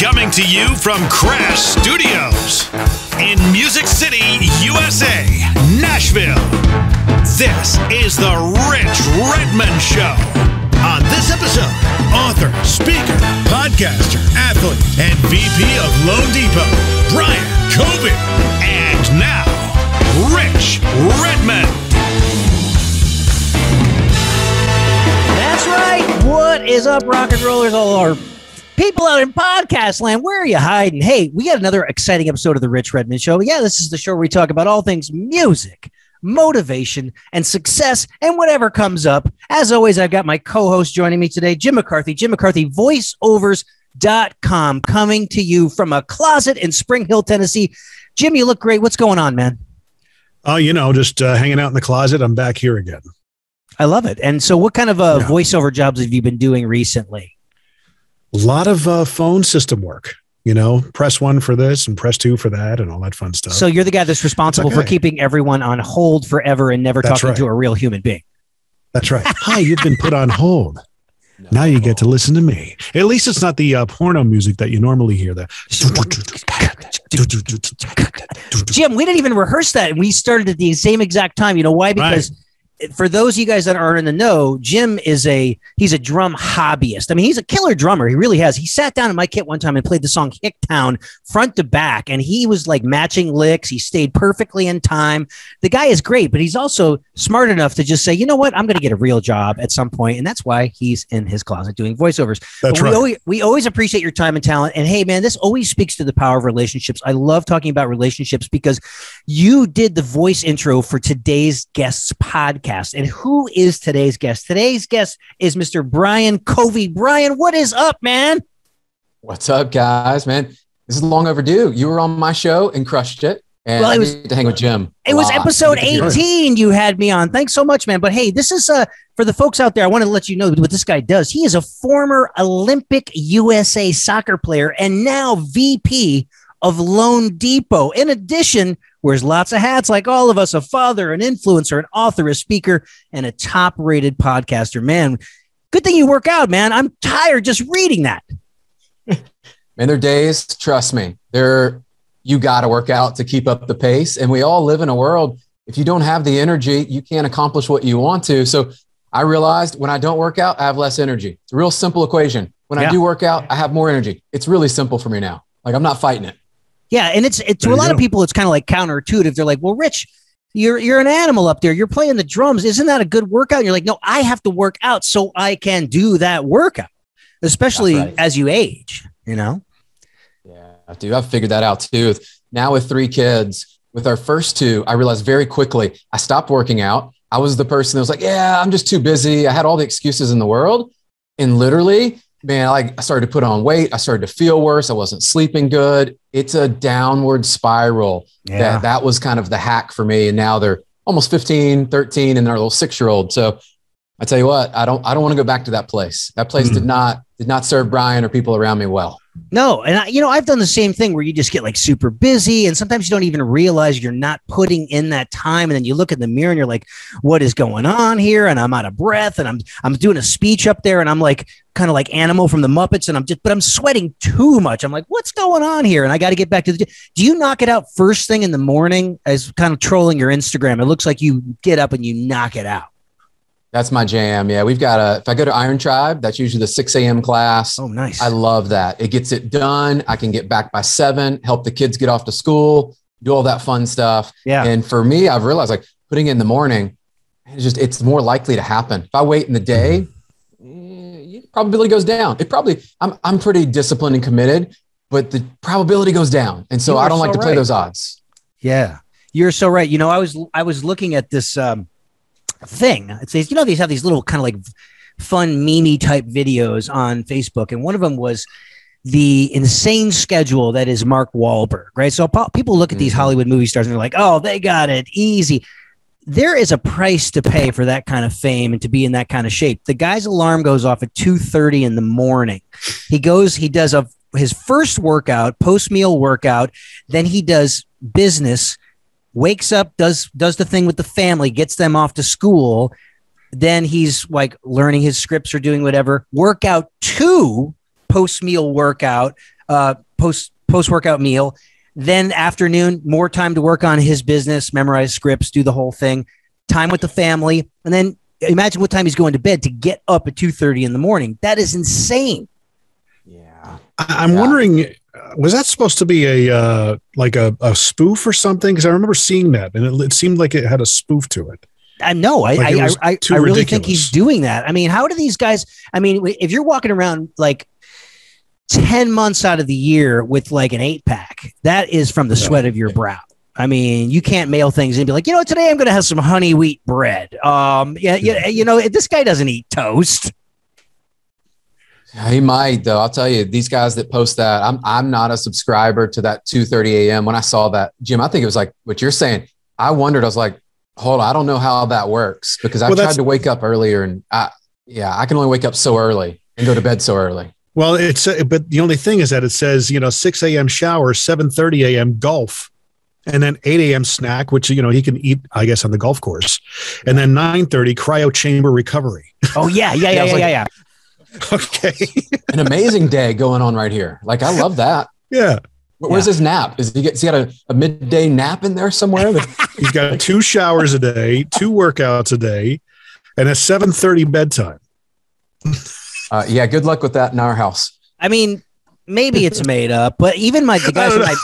Coming to you from Crash Studios in Music City, USA, Nashville. This is the Rich Redmond Show. On this episode, author, speaker, podcaster, athlete, and VP of Loan Depot, Brian Covey. And now, Rich Redmond. That's right. What is up, rock and rollers? All our people out in podcast land. Where are you hiding? Hey, we got another exciting episode of the Rich Redmond Show. Yeah, this is the show where we talk about all things music, motivation, and success, and whatever comes up. As always, I've got my co-host joining me today, Jim McCarthy. Jim McCarthy, voiceovers.com, coming to you from a closet in Spring Hill, Tennessee. Jim, you look great. What's going on, man? Oh, you know, just uh, hanging out in the closet. I'm back here again. I love it. And so, what kind of uh, Yeah. voiceover jobs have you been doing recently? A lot of uh, phone system work. You know, press one for this and press two for that, and all that fun stuff. So, you're the guy that's responsible for keeping everyone on hold forever and never That's talking right. to a real human being. That's right. Hi, you've been put on hold. Now you get to listen to me. At least it's not the uh, porno music that you normally hear. The Jim, we didn't even rehearse that. And we started at the same exact time. You know why? Because for those of you guys that aren't in the know, Jim is a he's a drum hobbyist. I mean, he's a killer drummer. He really has. He sat down in my kit one time and played the song Hicktown front to back, and he was like matching licks. He stayed perfectly in time. The guy is great, but he's also smart enough to just say, you know what, I'm going to get a real job at some point. and that's why he's in his closet doing voiceovers. That's But we right. always we always appreciate your time and talent. And hey, man, this always speaks to the power of relationships. I love talking about relationships because you did the voice intro for today's guest's podcast. And who is today's guest? Today's guest is Mr. Brian Covey. Brian, what is up, man? What's up, guys? Man, this is long overdue. You were on my show and crushed it. And Well, it I was- to hang with Jim. It was lot. episode I get to hear him. 18 you had me on. Thanks so much, man. But hey, this is uh for the folks out there, I want to let you know what this guy does. He is a former Olympic USA soccer player and now VP of Loan Depot. In addition, wears lots of hats like all of us, a father, an influencer, an author, a speaker, and a top-rated podcaster. Man, good thing you work out, man. I'm tired just reading that. Man, there are days, trust me, there you got to work out to keep up the pace. And we all live in a world. If you don't have the energy, you can't accomplish what you want to. So I realized when I don't work out, I have less energy. It's a real simple equation. When Yeah. I do work out, I have more energy. It's really simple for me now. Like I'm not fighting it. Yeah, and it's it, to There a lot of people, it's kind of like counterintuitive. They're like, "Well, Rich, you're you're an animal up there. You're playing the drums. Isn't that a good workout?" And you're like, "No, I have to work out so I can do that workout, especially right. as you age." You know? Yeah, dude, I've figured that out too. Now with three kids, with our first two, I realized very quickly I stopped working out. I was the person that was like, "Yeah, I'm just too busy." I had all the excuses in the world, and literally, man, like I started to put on weight. I started to feel worse. I wasn't sleeping good. It's a downward spiral. That that was kind of the hack for me. And now they're almost 15, 13, and they're a little six year old. So I tell you what, I don't I don't want to go back to that place. That place did hmm. not did not serve Brian or people around me well. No, and I, you know, I've done the same thing where you just get like super busy, and sometimes you don't even realize you're not putting in that time, and then you look in the mirror and you're like, "What is going on here?" And I'm out of breath, and I'm I'm doing a speech up there, and I'm like kind of like Animal from the Muppets, and I'm just, but I'm sweating too much. I'm like, "What's going on here?" And I got to get back to the. Do you knock it out first thing in the morning? As kind of trolling your Instagram, it looks like you get up and you knock it out. That's my jam. Yeah, we've got a. If I go to Iron Tribe, that's usually the six a.m. class. Oh, nice. I love that. It gets it done. I can get back by seven, help the kids get off to school, do all that fun stuff. yeah. And for me, I've realized like putting it in the morning, it's just it's more likely to happen. If I wait in the day, eh, probability goes down. It probably I'm I'm pretty disciplined and committed, but the probability goes down. And so I don't like so to play those odds. Yeah, you're so right. You know, I was I was looking at this um, thing. It says, you know, these have these little kind of like fun meme type videos on Facebook, and one of them was the insane schedule that is Mark Wahlberg. Right. So people look at these Mhm. Hollywood movie stars and they're like, oh, they got it easy. There is a price to pay for that kind of fame and to be in that kind of shape. The guy's alarm goes off at two thirty in the morning. He goes, he does a his first workout, post meal workout, then he does business, wakes up, does does the thing with the family, gets them off to school. Then he's like learning his scripts or doing whatever. Workout two, post meal workout, uh, post post workout meal. Then afternoon, more time to work on his business, memorize scripts, do the whole thing. Time with the family, and then imagine what time he's going to bed to get up at two thirty in the morning. That is insane. Yeah, I- I'm Yeah. wondering, was that supposed to be a uh, like a, a spoof or something? Because I remember seeing that, and it, it seemed like it had a spoof to it. I know. I Like I, I, I, really think he's doing that. I mean, how do these guys? I mean, if you're walking around like ten months out of the year with like an eight pack, that is from the sweat of your brow. I mean, you can't mail things and be like, you know, today I'm going to have some honey wheat bread. Um, yeah, yeah, you know, this guy doesn't eat toast. Yeah, he might though. I'll tell you, these guys that post that, I'm I'm not a subscriber to that 2:30 a.m. When I saw that, Jim, I think it was like what you're saying. I wondered. I was like, hold on, I don't know how that works because I Well, tried to wake up earlier, and I, yeah, I can only wake up so early and go to bed so early. Well, it's uh, but the only thing is that it says you know 6 a.m. shower, 7:30 a.m. golf, and then 8 a.m. snack, which you know he can eat, I guess, on the golf course, and then 9:30 cryo chamber recovery. Oh yeah, yeah, yeah, yeah, like- yeah, yeah. okay, An amazing day going on right here. Like I love that. yeah, Where- Where's his nap? Is he, get, has he got a, a midday nap in there somewhere? He's got two showers a day, two workouts a day, and a 7:30 bedtime. uh, yeah, good luck with that in our house. I mean, maybe it's made up, but even my the guys in my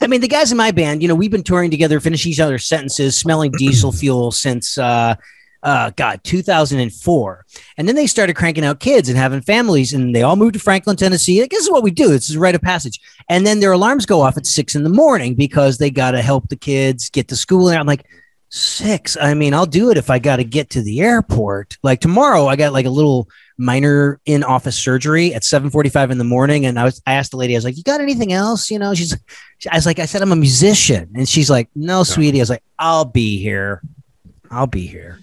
I mean the guys in my band, you know, we've been touring together, finishing each other's sentences, smelling diesel fuel since uh uh God, 2004. And then they started cranking out kids and having families, and they all moved to Franklin, Tennessee. Guess this is what we do. It's a rite of passage. And then their alarms go off at six in the morning because they gotta help the kids get to school. And I'm like, six. I mean, I'll do it if I gotta get to the airport. Like tomorrow, I got like a little minor in office surgery at 7:45 in the morning and I was I asked the lady I was like you got anything else you know she's I was like I said I'm a musician and she's like no sweetie I was like I'll be here I'll be here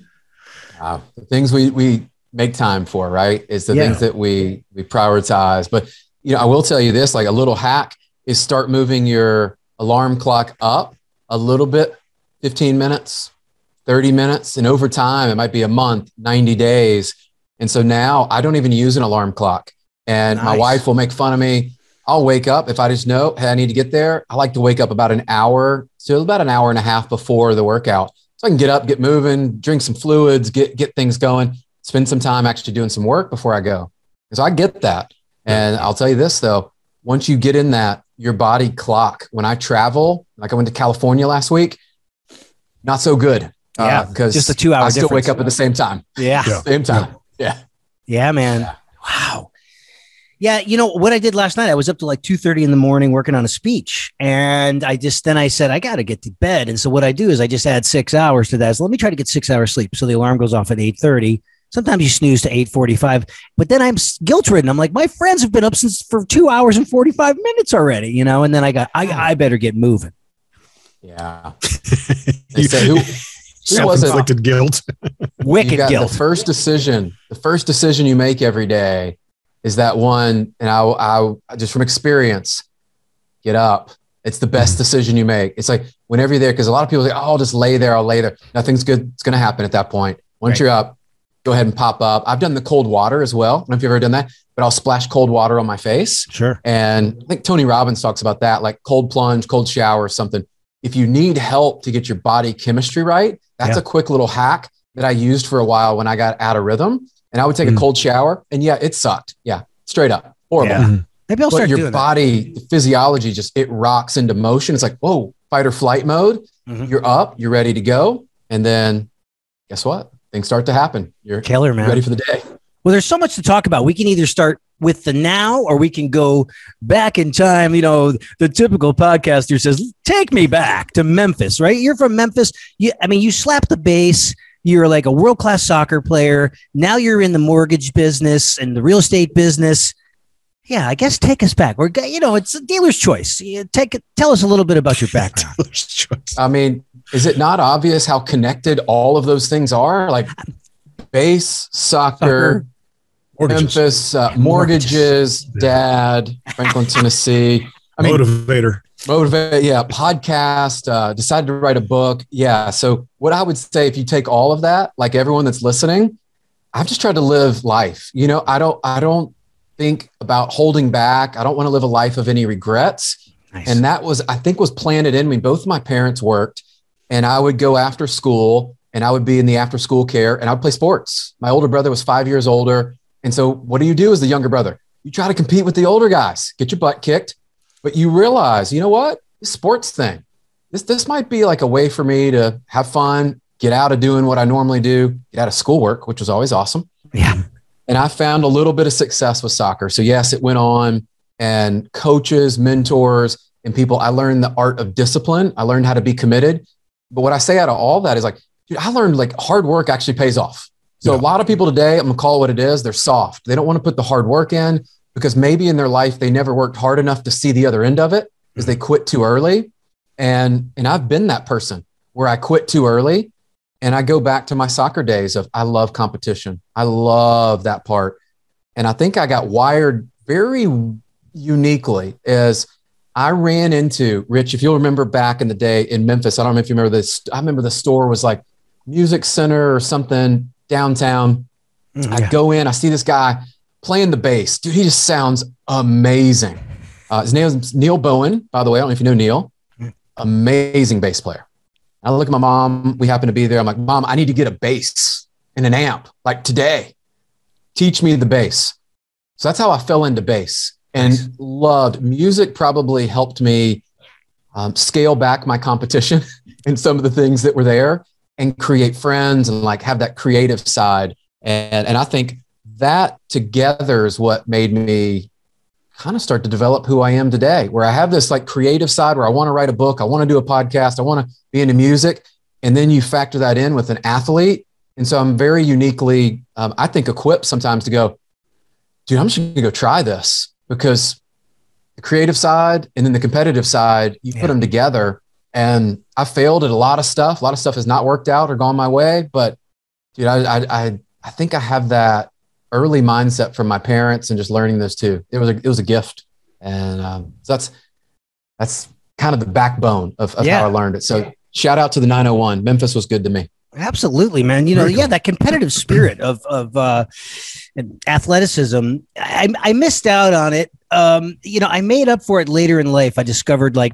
Uh, the things we, we make time for, right? Is the Yeah. things that we we prioritize. But you know, I will tell you this: like a little hack is start moving your alarm clock up a little bit, 15 minutes, 30 minutes, and over time, it might be a month, 90 days. And so now I don't even use an alarm clock. And my wife will make fun of me. I'll wake up if I just know, hey, I need to get there. I like to wake up about an hour so about an hour and a half before the workout so I can get up, get moving, drink some fluids, get get things going, spend some time actually doing some work before I go. So I get that. And I'll tell you this though, once you get in that, your body clock. When I travel, like I went to California last week, not so good. Yeah, uh, because just a two-hour I still difference. wake up at the same time. yeah Yeah. Same time. Yeah. yeah man Yeah. wow yeah you know what I did last night I was up to like 2:30 in the morning working on a speech and I just then I said I got to get to bed and so what I do is I just add 6 hours to that so let me try to get 6 hours sleep so the alarm goes off at 8:30 Sometimes you snooze to 8:45, but then I'm guilt ridden. I'm like, my friends have been up since for two hours and 45 minutes already, you know. And then I got, I, I better get moving. Yeah. They say who, who was it? Self-inflicted guilt. Wicked you got guilt. The first decision, the first decision you make every day is that one. And I, I just from experience, get up. It's the best decision you make. It's like whenever you're there, because a lot of people say, "Oh, I'll just lay there. I'll lay there. Nothing's good. It's going to happen at that point. Once Right. you're up, go ahead and pop up. I've done the cold water as well. I don't know if you've ever done that, but I'll splash cold water on my face. Sure. And I think Tony Robbins talks about that, like cold plunge, cold shower, or something. If you need help to get your body chemistry right, that's Yeah. a quick little hack that I used for a while when I got out of rhythm. And I would take Mm. a cold shower, and yeah, it sucked. Yeah, straight up, horrible. Yeah. Maybe I'll But start your doing body, the physiology, just it rocks into motion. It's like whoa, fight or flight mode. that. Mhm. You're up, you're ready to go, and then guess what? Things start to happen. You're Killer, man. ready for the day. Well, there's so much to talk about. We can either start with the now or we can go back in time. You know, the typical podcaster says, take me back to Memphis, right? You're from Memphis. You, I mean, you slap the bass. You're like a world class soccer player. Now you're in the mortgage business and the real estate business. Yeah, I guess take us back. We're, you know, it's a dealer's choice. Take. Tell us a little bit about your background. Dealer's choice. I mean, is it not obvious how connected all of those things are? Like bass, soccer, Soccer. Mortgages. Memphis, uh, Mortgages. mortgages, dad, Franklin, Tennessee. I mean, Motivator. Motivate, yeah, podcast, uh, decided to write a book. Yeah. So, what I would say, if you take all of that, like everyone that's listening, I've just tried to live life. You know, I don't, I don't think about holding back. I don't want to live a life of any regrets. Nice. And that was, I think, was planted in me. Both my parents worked, and I would go after school and I would be in the after school care and I would play sports. My older brother was five years older. And so, what do you do as the younger brother? You try to compete with the older guys, get your butt kicked, but you realize, you know what? This sports thing, this, this might be like a way for me to have fun, get out of doing what I normally do, get out of schoolwork, which was always awesome. Yeah. And I found a little bit of success with soccer. So, yes, it went on, and coaches, mentors, and people, I learned the art of discipline. I learned how to be committed. But what I say out of all that is like, dude, I learned like hard work actually pays off. So, yeah. a lot of people today, I'm gonna call it what it is, they're soft. They don't want to put the hard work in because maybe in their life they never worked hard enough to see the other end of it because they quit too early. And and I've been that person where I quit too early and I go back to my soccer days of I love competition. I love that part. And I think I got wired very uniquely as I ran into Rich. If you'll remember back in the day in Memphis, I don't know if you remember this. I remember the store was like Music Center or something downtown. Mm, yeah. I go in, I see this guy playing the bass. Dude, he just sounds amazing. Uh, his name is Neil Bowen, by the way. I don't know if you know Neil. Amazing bass player. I look at my mom. We happen to be there. I'm like, Mom, I need to get a bass and an amp like today. Teach me the bass. So that's how I fell into bass and nice. loved music. Probably helped me um, scale back my competition and some of the things that were there and create friends and like have that creative side. And, and I think that together is what made me kind of start to develop who I am today, where I have this like creative side where I want to write a book, I want to do a podcast, I want to be into music. And then you factor that in with an athlete. And so I'm very uniquely, um, I think, equipped sometimes to go, dude, I'm just going to go try this because the creative side and then the competitive side, you yeah. put them together. And I failed at a lot of stuff. A lot of stuff has not worked out or gone my way. But, dude, I, I, I think I have that early mindset from my parents and just learning this too. It was a, it was a gift. And um, so that's, that's kind of the backbone of, of yeah. how I learned it. So yeah. shout out to the 901. Memphis was good to me. Absolutely, man. You know, yeah, that competitive spirit of of uh, athleticism. I, I missed out on it. Um, you know, I made up for it later in life. I discovered like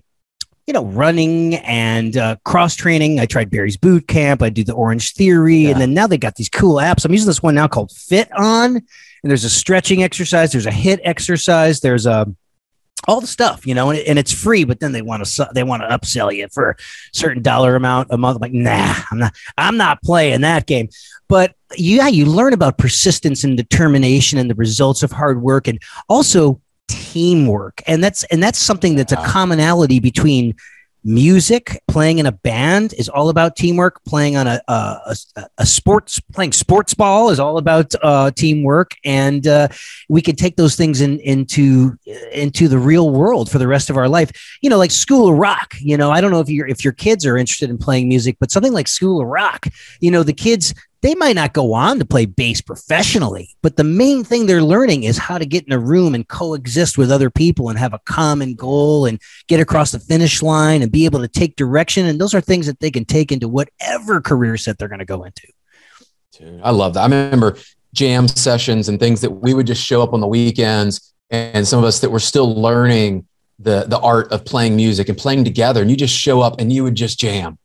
you know, running and uh, cross training. I tried Barry's Boot Camp. I do the Orange Theory, yeah. and then now they got these cool apps. I'm using this one now called FitOn, and there's a stretching exercise. There's a HIIT exercise. There's a um, all the stuff, you know, and, and it's free, but then they want to they want to upsell you for a certain dollar amount a month. I'm like, nah, I'm not, I'm not playing that game. But yeah, you learn about persistence and determination and the results of hard work, and also teamwork. And that's and that's something that's a commonality between music playing in a band is all about teamwork. Playing on a a, a sports playing sports ball is all about uh, teamwork. And uh, we can take those things in, into into the real world for the rest of our life. You know like school of rock you know i don't know if your if your kids are interested in playing music but something like school of rock you know the kids they might not go on to play bass professionally, but the main thing they're learning is how to get in a room and coexist with other people and have a common goal and get across the finish line and be able to take direction. And those are things that they can take into whatever career set they're going to go into. I love that. I remember jam sessions and things that we would just show up on the weekends and some of us that were still learning the the art of playing music and playing together and you just show up and you would just jam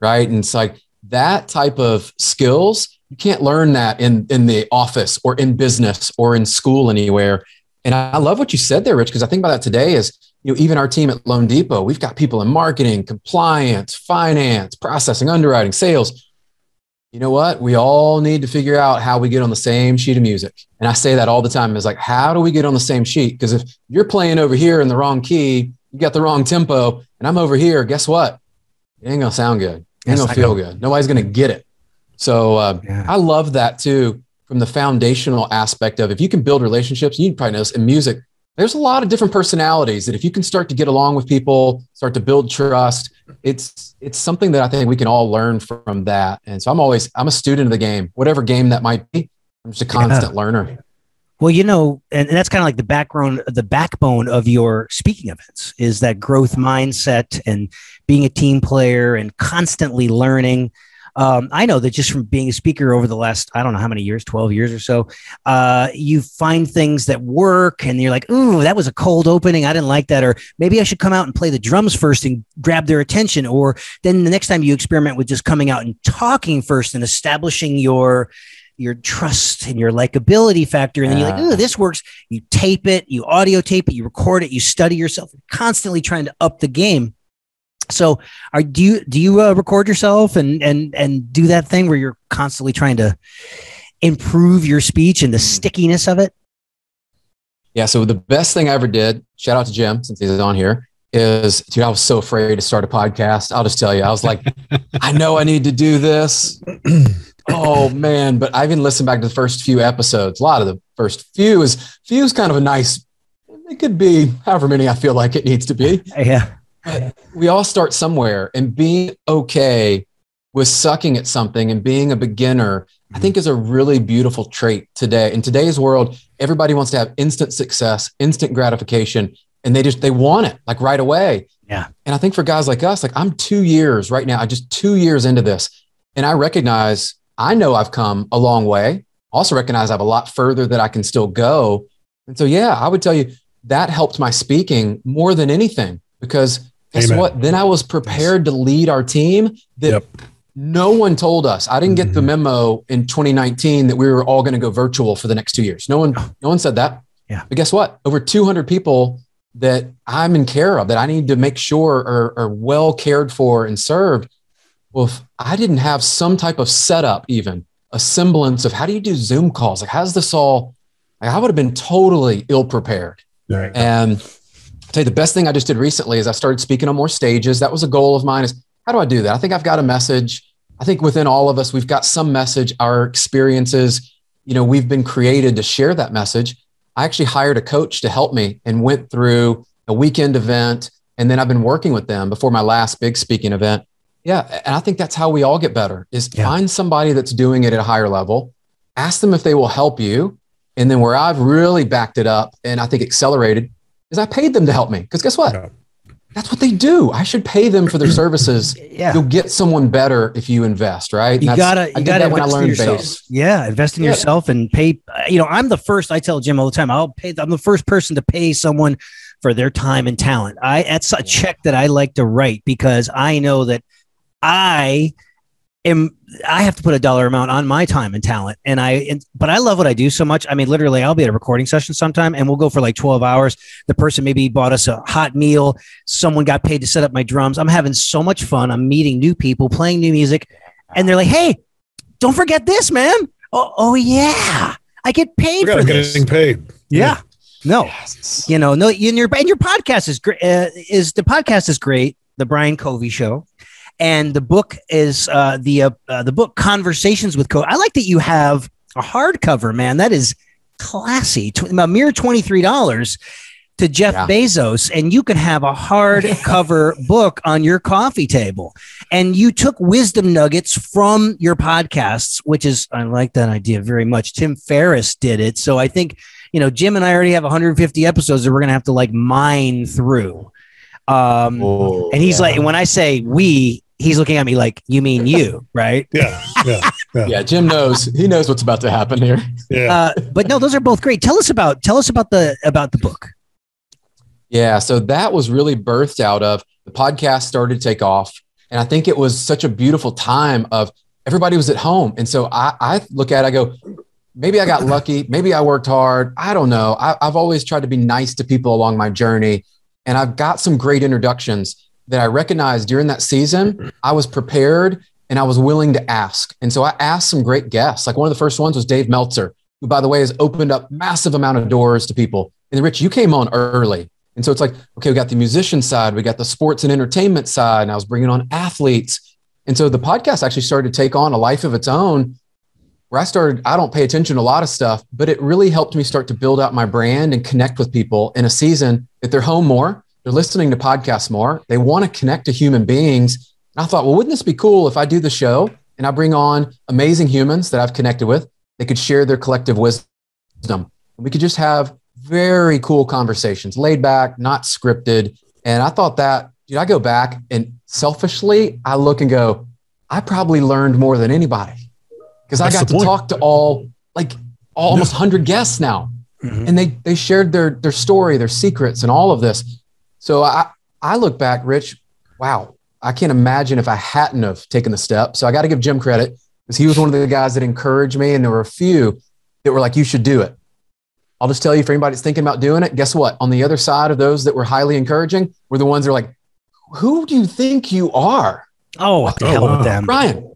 right and it's like that type of skills you can't learn that in in the office or in business or in school anywhere. And i love what you said there rich because i think about that today is you know even our team at loanDepot we've got people in marketing compliance finance processing underwriting sales. You know what? We all need to figure out how we get on the same sheet of music. And i say that all the time. Is like how do we get on the same sheet? Because if you're playing over here in the wrong key you got the wrong tempo and i'm over here guess what? It ain't gonna sound good Ain't gonna feel good. Nobody's gonna get it. So uh, yeah. I love that too, from the foundational aspect of if you can build relationships. You probably know this in music. There's a lot of different personalities that if you can start to get along with people, start to build trust, it's it's something that I think we can all learn from that. And so I'm always I'm a student of the game, whatever game that might be. I'm just a constant yeah. learner. Well, you know, and that's kind of like the background, the backbone of your speaking events is that growth mindset and being a team player and constantly learning. um, I know that just from being a speaker over the last, I don't know how many years, 12 years or so, uh, you find things that work and you're like, ooh, that was a cold opening. I didn't like that. Or maybe I should come out and play the drums first and grab their attention. Or then the next time you experiment with just coming out and talking first and establishing your, your trust and your likability factor. And then you're like, oh, this works. You tape it, you audio tape it, you record it, you study yourself, constantly trying to up the game. So, are do you do you uh, record yourself and and and do that thing where you're constantly trying to improve your speech and the hmm. stickiness of it? Yeah. So the best thing I ever did, shout out to Jim since he's on here, is dude, I was so afraid to start a podcast. I'll just tell you, I was like, I know I need to do this. oh man, but I even listened back to the first few episodes. A lot of the first few is few is kind of a nice. It could be however many I feel like it needs to be. Yeah. But we all start somewhere, and being okay with sucking at something and being a beginner, I mm-hmm. think is a really beautiful trait today. In today's world, everybody wants to have instant success, instant gratification, and they just they want it like right away. Yeah. And I think for guys like us, like I'm two years right now, I just two years into this, and I recognize I know I've come a long way. Also recognize I have a lot further that I can still go. And so, yeah, I would tell you that helped my speaking more than anything because guess Amen. what? Then I was prepared to lead our team that yep. no one told us. I didn't get mm-hmm. the memo in 2019 that we were all going to go virtual for the next two years. No one, no one said that. Yeah. But guess what? Over 200 people that I'm in care of that I need to make sure are, are well cared for and served well, if I didn't have some type of setup, even a semblance of how do you do Zoom calls? Like, how's this all? Like, I would have been totally ill prepared. Right. And I'll tell you the best thing I just did recently is I started speaking on more stages. That was a goal of mine. Is how do I do that? I think I've got a message. I think within all of us, we've got some message. Our experiences, you know, we've been created to share that message. I actually hired a coach to help me and went through a weekend event. And then I've been working with them before my last big speaking event yeah. And I think that's how we all get better is yeah. find somebody that's doing it at a higher level, ask them if they will help you. And then where I've really backed it up and I think accelerated is I paid them to help me. Because guess what? Yeah. That's what they do. I should pay them for their services. yeah. You'll get someone better if you invest, right? you gotta, you gotta when I learned bass. Yeah. Invest in yeah. yourself and pay. You know, I'm the first, I tell Jim all the time, I'll pay, I'm the first person to pay someone for their time and talent. I, that's a check that I like to write because I know that I am I have to put a dollar amount on my time and talent. And I, and, but I love what I do so much. I mean, literally, I'll be at a recording session sometime and we'll go for like 12 hours. The person maybe bought us a hot meal. Someone got paid to set up my drums. I'm having so much fun. I'm meeting new people, playing new music. And they're like, hey, don't forget this, man. Oh, oh yeah. I get paid for this. Getting paid. Yeah. yeah. No, yes. you know, no, and your, and your podcast is great. Uh, is the podcast is great. The Brian Covey show and the book is uh, the uh, uh, the book Conversations with Covey. I like that you have a hardcover, man. That is classy. Tw- a mere twenty three dollars to Jeff yeah. Bezos, and you can have a hardcover book on your coffee table. And you took wisdom nuggets from your podcasts, which is I like that idea very much. Tim Ferriss did it, so I think you know Jim and I already have 150 episodes that we're gonna have to like mine through. Um, oh, and he's yeah. like, when I say we, he's looking at me like, "You mean you, right?" Yeah, yeah, yeah. yeah Jim knows. He knows what's about to happen here. Yeah. Uh, but no, those are both great. Tell us about tell us about the about the book. Yeah, so that was really birthed out of the podcast started to take off, and I think it was such a beautiful time of everybody was at home, and so I, I look at it, I go, maybe I got lucky, maybe I worked hard, I don't know. I, I've always tried to be nice to people along my journey, and I've got some great introductions that I recognized during that season, mm-hmm. I was prepared and I was willing to ask. And so I asked some great guests. Like one of the first ones was Dave Meltzer, who, by the way, has opened up massive amount of doors to people. And Rich, you came on early. And so it's like, okay, we got the musician side, we got the sports and entertainment side, and I was bringing on athletes. And so the podcast actually started to take on a life of its own where I started, I don't pay attention to a lot of stuff, but it really helped me start to build out my brand and connect with people in a season that they're home more they're listening to podcasts more. They want to connect to human beings. And I thought, well, wouldn't this be cool if I do the show and I bring on amazing humans that I've connected with? They could share their collective wisdom. And we could just have very cool conversations, laid back, not scripted. And I thought that, dude, I go back and selfishly, I look and go, I probably learned more than anybody because I got to point. talk to all like almost 100 guests now. Mm-hmm. And they they shared their their story, their secrets and all of this. So I I look back, Rich, wow, I can't imagine if I hadn't have taken the step. So I got to give Jim credit because he was one of the guys that encouraged me and there were a few that were like you should do it. I'll just tell you for anybody that's thinking about doing it, guess what? On the other side of those that were highly encouraging were the ones that are like, who do you think you are? Oh, what the oh, hell wow. with them? Brian,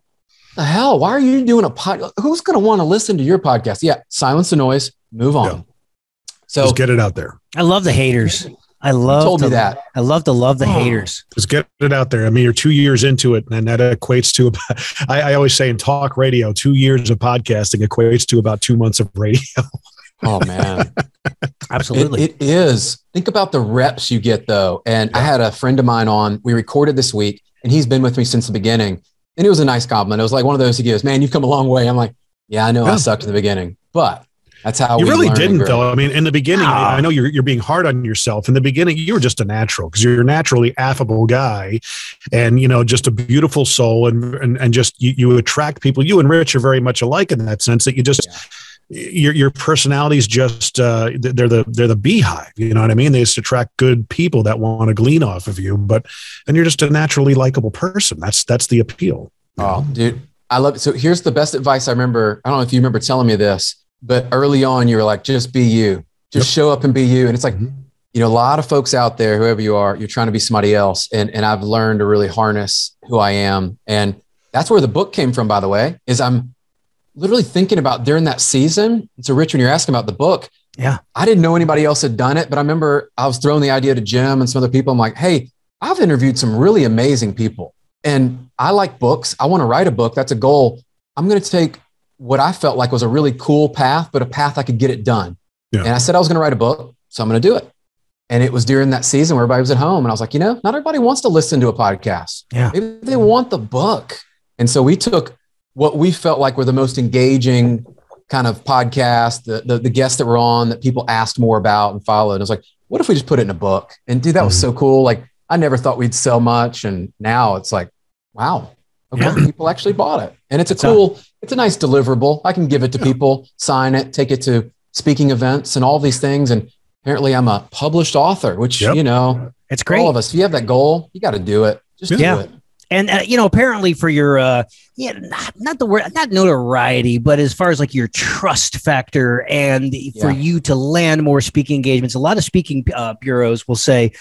the hell? Why are you doing a pod? Who's going to want to listen to your podcast? Yeah, silence the noise, move on. Yeah. So just get it out there. I love the haters. I love told to, me that. I love to love the oh. haters. Just get it out there. I mean, you're two years into it, and that equates to about, I, I always say in talk radio, two years of podcasting equates to about two months of radio. Oh man. Absolutely. It, it is. Think about the reps you get though. And yeah. I had a friend of mine on, we recorded this week and he's been with me since the beginning. And it was a nice compliment. It was like one of those he goes, Man, you've come a long way. I'm like, Yeah, I know yeah. I sucked in the beginning, but that's how you really didn't though. I mean, in the beginning, I know you're you're being hard on yourself. In the beginning, you were just a natural because you're a naturally affable guy, and you know, just a beautiful soul, and and, and just you, you attract people. You and Rich are very much alike in that sense that you just. Yeah your your personalities just uh, they're the they're the beehive. You know what I mean? They just attract good people that want to glean off of you. But and you're just a naturally likable person. That's that's the appeal. Oh, dude, I love it. So here's the best advice I remember. I don't know if you remember telling me this, but early on you were like, just be you, just yep. show up and be you. And it's like, mm-hmm. you know, a lot of folks out there, whoever you are, you're trying to be somebody else. And and I've learned to really harness who I am. And that's where the book came from, by the way, is I'm literally thinking about during that season. So, Rich, when you're asking about the book, yeah, I didn't know anybody else had done it, but I remember I was throwing the idea to Jim and some other people. I'm like, hey, I've interviewed some really amazing people, and I like books. I want to write a book. That's a goal. I'm going to take what I felt like was a really cool path, but a path I could get it done. Yeah. And I said I was going to write a book, so I'm going to do it. And it was during that season where everybody was at home, and I was like, you know, not everybody wants to listen to a podcast. Yeah, maybe they want the book. And so we took what we felt like were the most engaging kind of podcast, the, the, the guests that were on that people asked more about and followed. And I was like, what if we just put it in a book? And dude, that was so mm-hmm. cool. Like I never thought we'd sell much. And now it's like, wow, okay, yeah. people actually bought it. And it's a cool, it's a nice deliverable. I can give it to yeah. people, sign it, take it to speaking events and all these things. And apparently I'm a published author, which, yep. you know, it's great. all of us, if you have that goal, you got to do it. Just yeah. do it and uh, you know apparently for your uh yeah not, not, the word not notoriety but as far as like your trust factor and yeah. for you to land more speaking engagements a lot of speaking uh, bureaus will say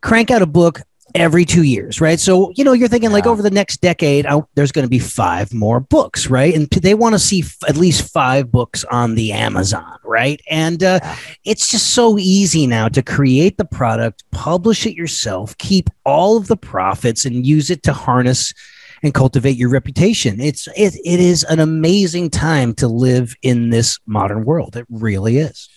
crank out a book every two years, right? So, you know, you're thinking yeah. like over the next decade, oh, there's going to be five more books, right? And they want to see f- at least five books on the Amazon, right? And uh, yeah. it's just so easy now to create the product, publish it yourself, keep all of the profits, and use it to harness and cultivate your reputation. It's it, it is an amazing time to live in this modern world. It really is.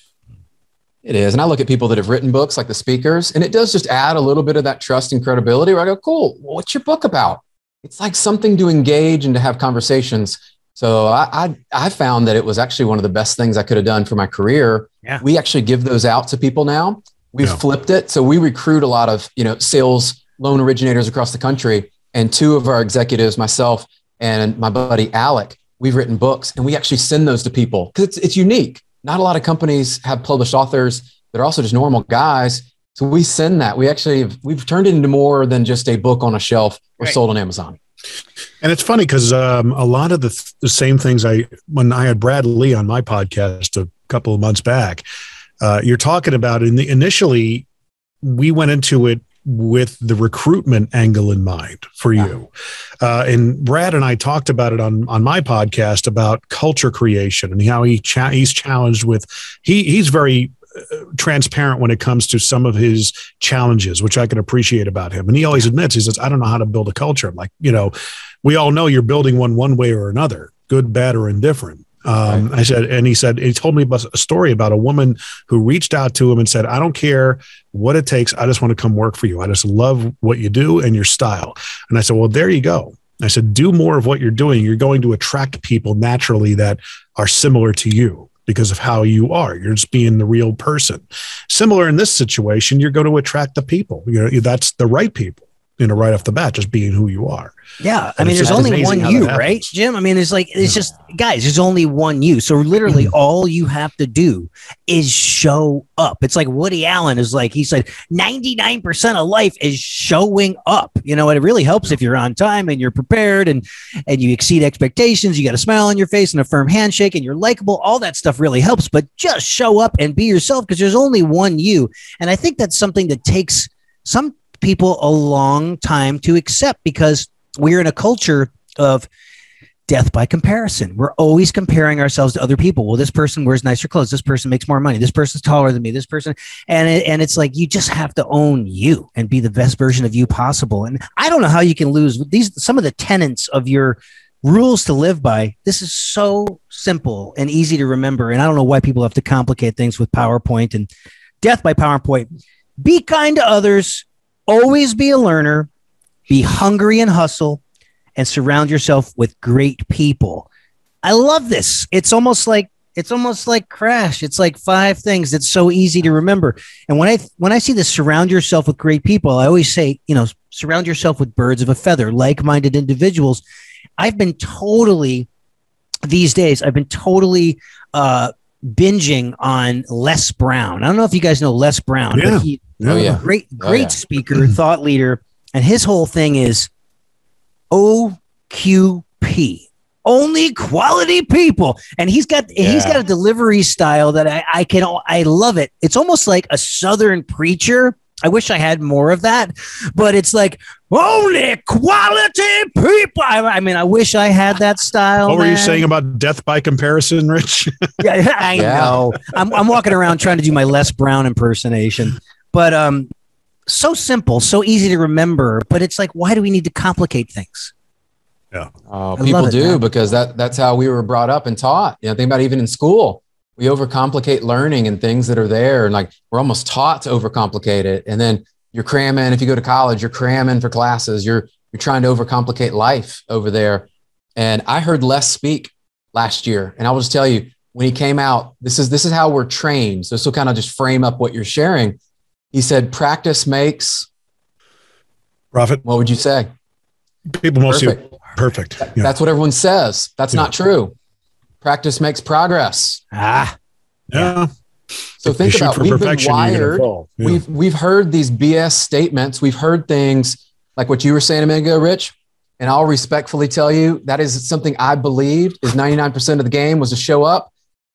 It is. And I look at people that have written books like the speakers, and it does just add a little bit of that trust and credibility where I go, cool, what's your book about? It's like something to engage and to have conversations. So I, I, I found that it was actually one of the best things I could have done for my career. Yeah. We actually give those out to people now. We've yeah. flipped it. So we recruit a lot of, you know, sales loan originators across the country. And two of our executives, myself and my buddy Alec, we've written books and we actually send those to people because it's, it's unique not a lot of companies have published authors that are also just normal guys. So we send that. We actually have, we've turned it into more than just a book on a shelf or right. sold on Amazon. And it's funny because um, a lot of the, th- the same things I when I had Brad Lee on my podcast a couple of months back, uh, you're talking about in the initially we went into it with the recruitment angle in mind for you. Uh, and Brad and I talked about it on on my podcast about culture creation and how he cha- he's challenged with he he's very uh, transparent when it comes to some of his challenges, which I can appreciate about him. And he always admits he says, "I don't know how to build a culture." I'm like, you know, we all know you're building one one way or another, good, bad, or indifferent. Um, right. I said, and he said, he told me about a story about a woman who reached out to him and said, I don't care what it takes. I just want to come work for you. I just love what you do and your style. And I said, well, there you go. I said, do more of what you're doing. You're going to attract people naturally that are similar to you because of how you are. You're just being the real person. Similar in this situation, you're going to attract the people. You know, that's the right people. You know, right off the bat, just being who you are. Yeah. I mean, there's only one you, right, Jim? I mean, it's like, it's just, guys, there's only one you. So literally mm-hmm. all you have to do is show up. It's like Woody Allen is like, he said, 99% of life is showing up. You know, it really helps if you're on time and you're prepared and, and you exceed expectations. You got a smile on your face and a firm handshake and you're likable. All that stuff really helps, but just show up and be yourself because there's only one you. And I think that's something that takes some people a long time to accept because we're in a culture of death by comparison. We're always comparing ourselves to other people. Well, this person wears nicer clothes. This person makes more money. This person's taller than me. This person, and it, and it's like you just have to own you and be the best version of you possible. And I don't know how you can lose these. Some of the tenets of your rules to live by. This is so simple and easy to remember. And I don't know why people have to complicate things with PowerPoint and death by PowerPoint. Be kind to others. Always be a learner be hungry and hustle and surround yourself with great people. I love this. It's almost like it's almost like crash. It's like five things that's so easy to remember. And when I when I see this surround yourself with great people, I always say, you know, surround yourself with birds of a feather, like-minded individuals. I've been totally these days, I've been totally uh binging on Les Brown. I don't know if you guys know Les Brown, yeah. but he, oh, yeah. great, oh, great oh, yeah. speaker, thought leader. And his whole thing is OQP. Only quality people, and he's got yeah. he's got a delivery style that I, I can I love it. It's almost like a southern preacher, I wish I had more of that, but it's like only quality people. I, I mean, I wish I had that style. What man. were you saying about death by comparison, Rich? yeah, I yeah. know. I'm, I'm walking around trying to do my Les Brown impersonation, but um, so simple, so easy to remember, but it's like, why do we need to complicate things? Yeah. Oh, people do man. because that that's how we were brought up and taught. You know, think about even in school, we overcomplicate learning and things that are there. And like we're almost taught to overcomplicate it. And then you're cramming, if you go to college, you're cramming for classes, you're you're trying to overcomplicate life over there. And I heard Les speak last year. And I will just tell you, when he came out, this is this is how we're trained. So this will kind of just frame up what you're sharing he said, practice makes profit. What would you say? People mostly perfect. perfect. Yeah. That's what everyone says. That's yeah. not true. Practice makes progress. Ah, yeah. So think about we've been wired. Yeah. We've we've heard these BS statements. We've heard things like what you were saying a minute ago, Rich. And I'll respectfully tell you that is something I believed is 99% of the game was to show up.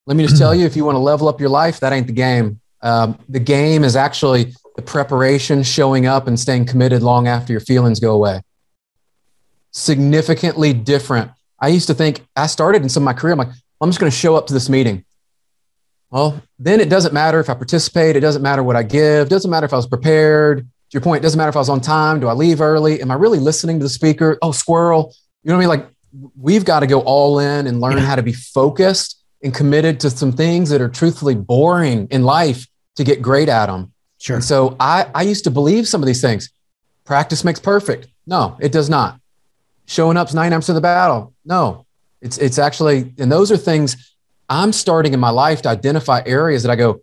Let me just tell you, if you want to level up your life, that ain't the game. Um, the game is actually the preparation, showing up, and staying committed long after your feelings go away. Significantly different. I used to think I started in some of my career. I'm like, I'm just going to show up to this meeting. Well, then it doesn't matter if I participate. It doesn't matter what I give. It doesn't matter if I was prepared. To your point, it doesn't matter if I was on time. Do I leave early? Am I really listening to the speaker? Oh, squirrel. You know what I mean? Like, we've got to go all in and learn how to be focused and committed to some things that are truthfully boring in life to get great at them. Sure. And so I, I used to believe some of these things. Practice makes perfect. No, it does not. Showing up's nine times to the battle. No, it's it's actually, and those are things I'm starting in my life to identify areas that I go,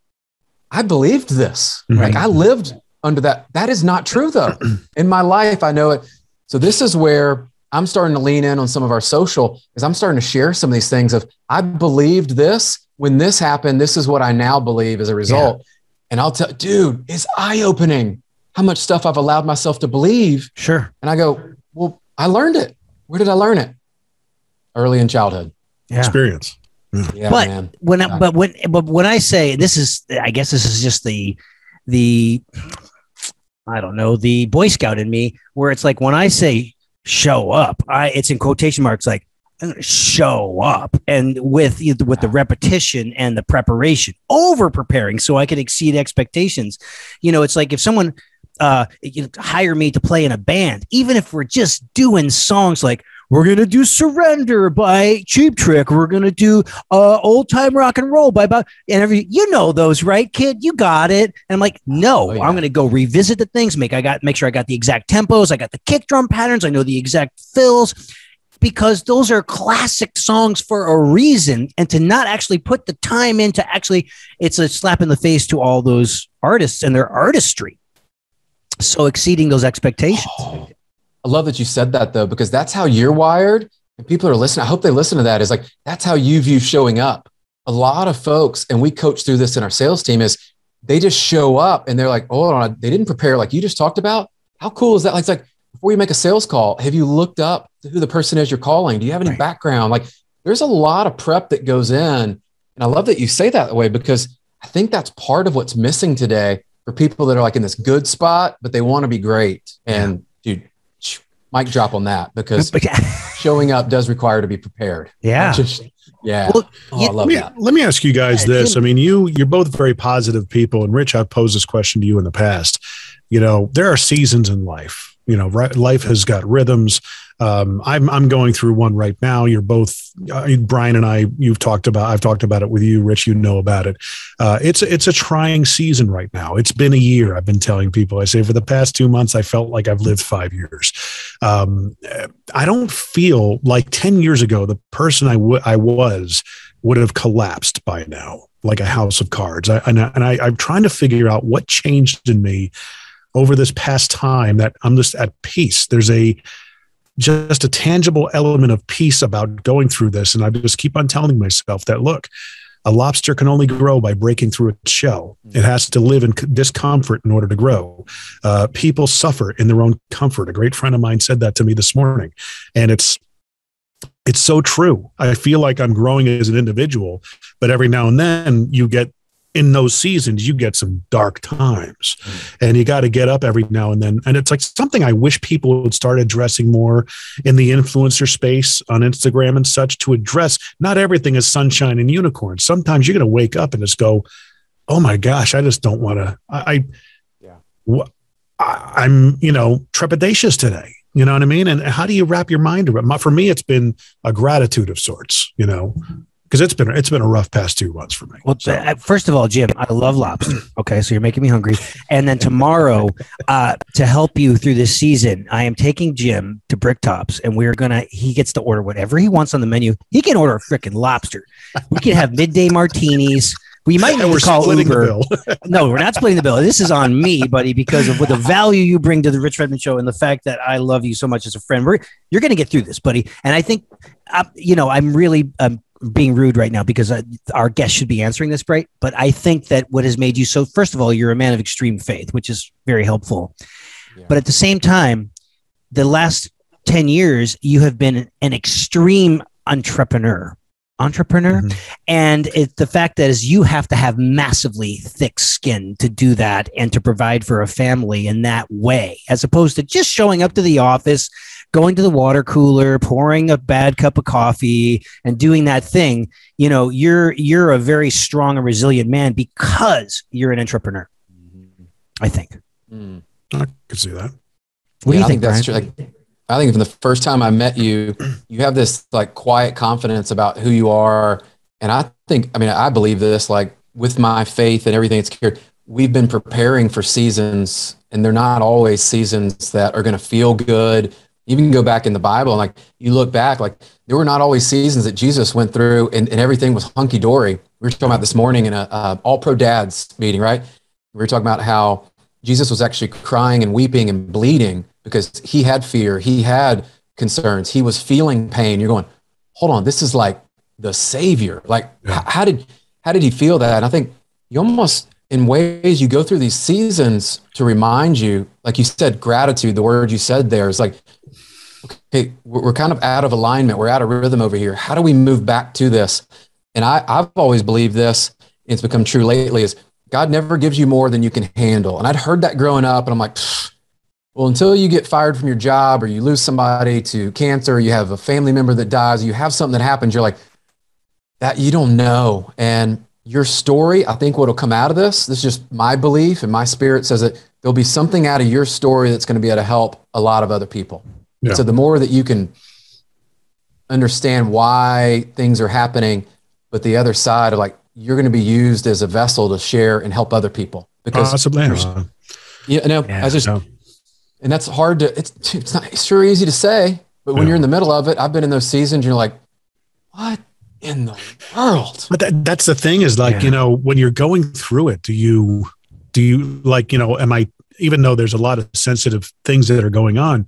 I believed this. Right. Like I lived under that. That is not true though. in my life, I know it. So this is where I'm starting to lean in on some of our social is I'm starting to share some of these things of I believed this when this happened, this is what I now believe as a result. Yeah. And I'll tell, dude, it's eye opening how much stuff I've allowed myself to believe. Sure. And I go, well, I learned it. Where did I learn it? Early in childhood. Yeah. Experience. Yeah. yeah but man. when, I, but when, but when I say this is, I guess this is just the, the, I don't know, the Boy Scout in me, where it's like when I say show up, I it's in quotation marks, like show up and with with the repetition and the preparation over preparing so i can exceed expectations. You know it's like if someone uh you know, hire me to play in a band even if we're just doing songs like we're gonna do surrender by cheap trick. We're gonna do uh old time rock and roll by about and every you know those right kid? You got it. And i'm like no oh, yeah. i'm gonna go revisit the things make i got make sure i got the exact tempos i got the kick drum patterns i know the exact fills because those are classic songs for a reason. And to not actually put the time into actually, it's a slap in the face to all those artists and their artistry. so exceeding those expectations. Oh, I love that you said that though, because that's how you're wired. And people are listening. I hope they listen to that. Is like, that's how you view showing up. A lot of folks, and we coach through this in our sales team, is they just show up and they're like, oh, they didn't prepare like you just talked about. How cool is that? Like, it's like before you make a sales call, have you looked up who the person is you're calling? Do you have any right. background? Like, there's a lot of prep that goes in. And I love that you say that way because I think that's part of what's missing today for people that are like in this good spot, but they want to be great. And dude, mic drop on that because showing up does require to be prepared. Yeah. Just, yeah. Well, oh, I love let me, that. Let me ask you guys this. I mean, you you're both very positive people, and Rich, I've posed this question to you in the past. You know, there are seasons in life. You know, life has got rhythms. Um, I'm I'm going through one right now. You're both uh, Brian and I. You've talked about. I've talked about it with you, Rich. You know about it. Uh, it's it's a trying season right now. It's been a year. I've been telling people. I say for the past two months, I felt like I've lived five years. Um, I don't feel like ten years ago the person I, w- I was would have collapsed by now, like a house of cards. I, and I, and I, I'm trying to figure out what changed in me over this past time that I'm just at peace. There's a just a tangible element of peace about going through this. And I just keep on telling myself that, look, a lobster can only grow by breaking through its shell. It has to live in discomfort in order to grow. Uh, people suffer in their own comfort. A great friend of mine said that to me this morning, and it's it's so true. I feel like I'm growing as an individual, but every now and then you get in those seasons you get some dark times mm. and you got to get up every now and then and it's like something i wish people would start addressing more in the influencer space on instagram and such to address not everything is sunshine and unicorns sometimes you're going to wake up and just go oh my gosh i just don't want to i yeah I, i'm you know trepidatious today you know what I mean? And how do you wrap your mind around? For me, it's been a gratitude of sorts. You know, because it's been it's been a rough past two months for me. Well, so. Uh, first of all, Jim, I love lobster. Okay, so you're making me hungry. And then tomorrow, uh, to help you through this season, I am taking Jim to Bricktops, and we're gonna. He gets to order whatever he wants on the menu. He can order a freaking lobster. We can have midday martinis. We might need to call Uber. no, we're not splitting the bill. This is on me, buddy, because of what the value you bring to the Rich Redmond Show and the fact that I love you so much as a friend. We're, you're going to get through this, buddy. And I think, uh, you know, I'm really um, being rude right now because uh, our guest should be answering this, right? But I think that what has made you so, first of all, you're a man of extreme faith, which is very helpful. Yeah. But at the same time, the last 10 years, you have been an extreme entrepreneur. Entrepreneur. Mm-hmm. And it, the fact that is you have to have massively thick skin to do that and to provide for a family in that way, as opposed to just showing up to the office, going to the water cooler, pouring a bad cup of coffee and doing that thing, you know, you're you're a very strong and resilient man because you're an entrepreneur. I think. Mm. I can see that. What yeah, do you think? That's true. Like, I think from the first time I met you, you have this like quiet confidence about who you are, and I think, I mean, I believe this. Like with my faith and everything it's here, we've been preparing for seasons, and they're not always seasons that are going to feel good even go back in the Bible and like you look back, like there were not always seasons that Jesus went through and, and everything was hunky dory. We were talking about this morning in a uh, all pro dads meeting, right? We were talking about how Jesus was actually crying and weeping and bleeding because he had fear, he had concerns, he was feeling pain. You're going, hold on, this is like the savior. Like yeah. h- how did how did he feel that? And I think you almost in ways you go through these seasons to remind you, like you said, gratitude, the word you said there is like okay, we're kind of out of alignment. We're out of rhythm over here. How do we move back to this? And I, I've always believed this, it's become true lately, is God never gives you more than you can handle. And I'd heard that growing up, and I'm like, well, until you get fired from your job or you lose somebody to cancer, you have a family member that dies, you have something that happens, you're like, that you don't know. And your story, I think what'll come out of this, this is just my belief and my spirit says that there'll be something out of your story that's going to be able to help a lot of other people. Yeah. So the more that you can understand why things are happening, but the other side of like you're going to be used as a vessel to share and help other people because possibly. Uh, yeah, no, yeah, I just no. and that's hard to. It's it's not it's sure easy to say, but when yeah. you're in the middle of it, I've been in those seasons. You're like, what in the world? But that, that's the thing is like yeah. you know when you're going through it, do you do you like you know am I even though there's a lot of sensitive things that are going on,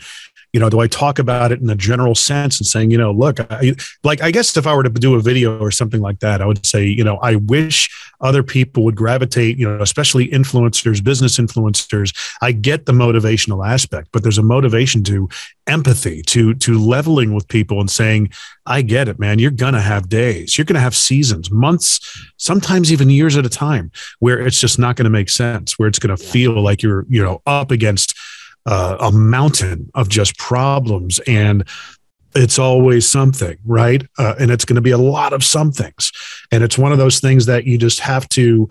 you know, do I talk about it in a general sense and saying, you know, look, I, like, I guess if I were to do a video or something like that, I would say, you know, I wish other people would gravitate, you know, especially influencers, business influencers. I get the motivational aspect, but there's a motivation to empathy, to, to leveling with people and saying, I get it, man. You're going to have days, you're going to have seasons, months, sometimes even years at a time where it's just not going to make sense, where it's going to feel like you're, you know, up against, uh, a mountain of just problems. And it's always something right? Uh, and it's going to be a lot of somethings. And it's one of those things that you just have to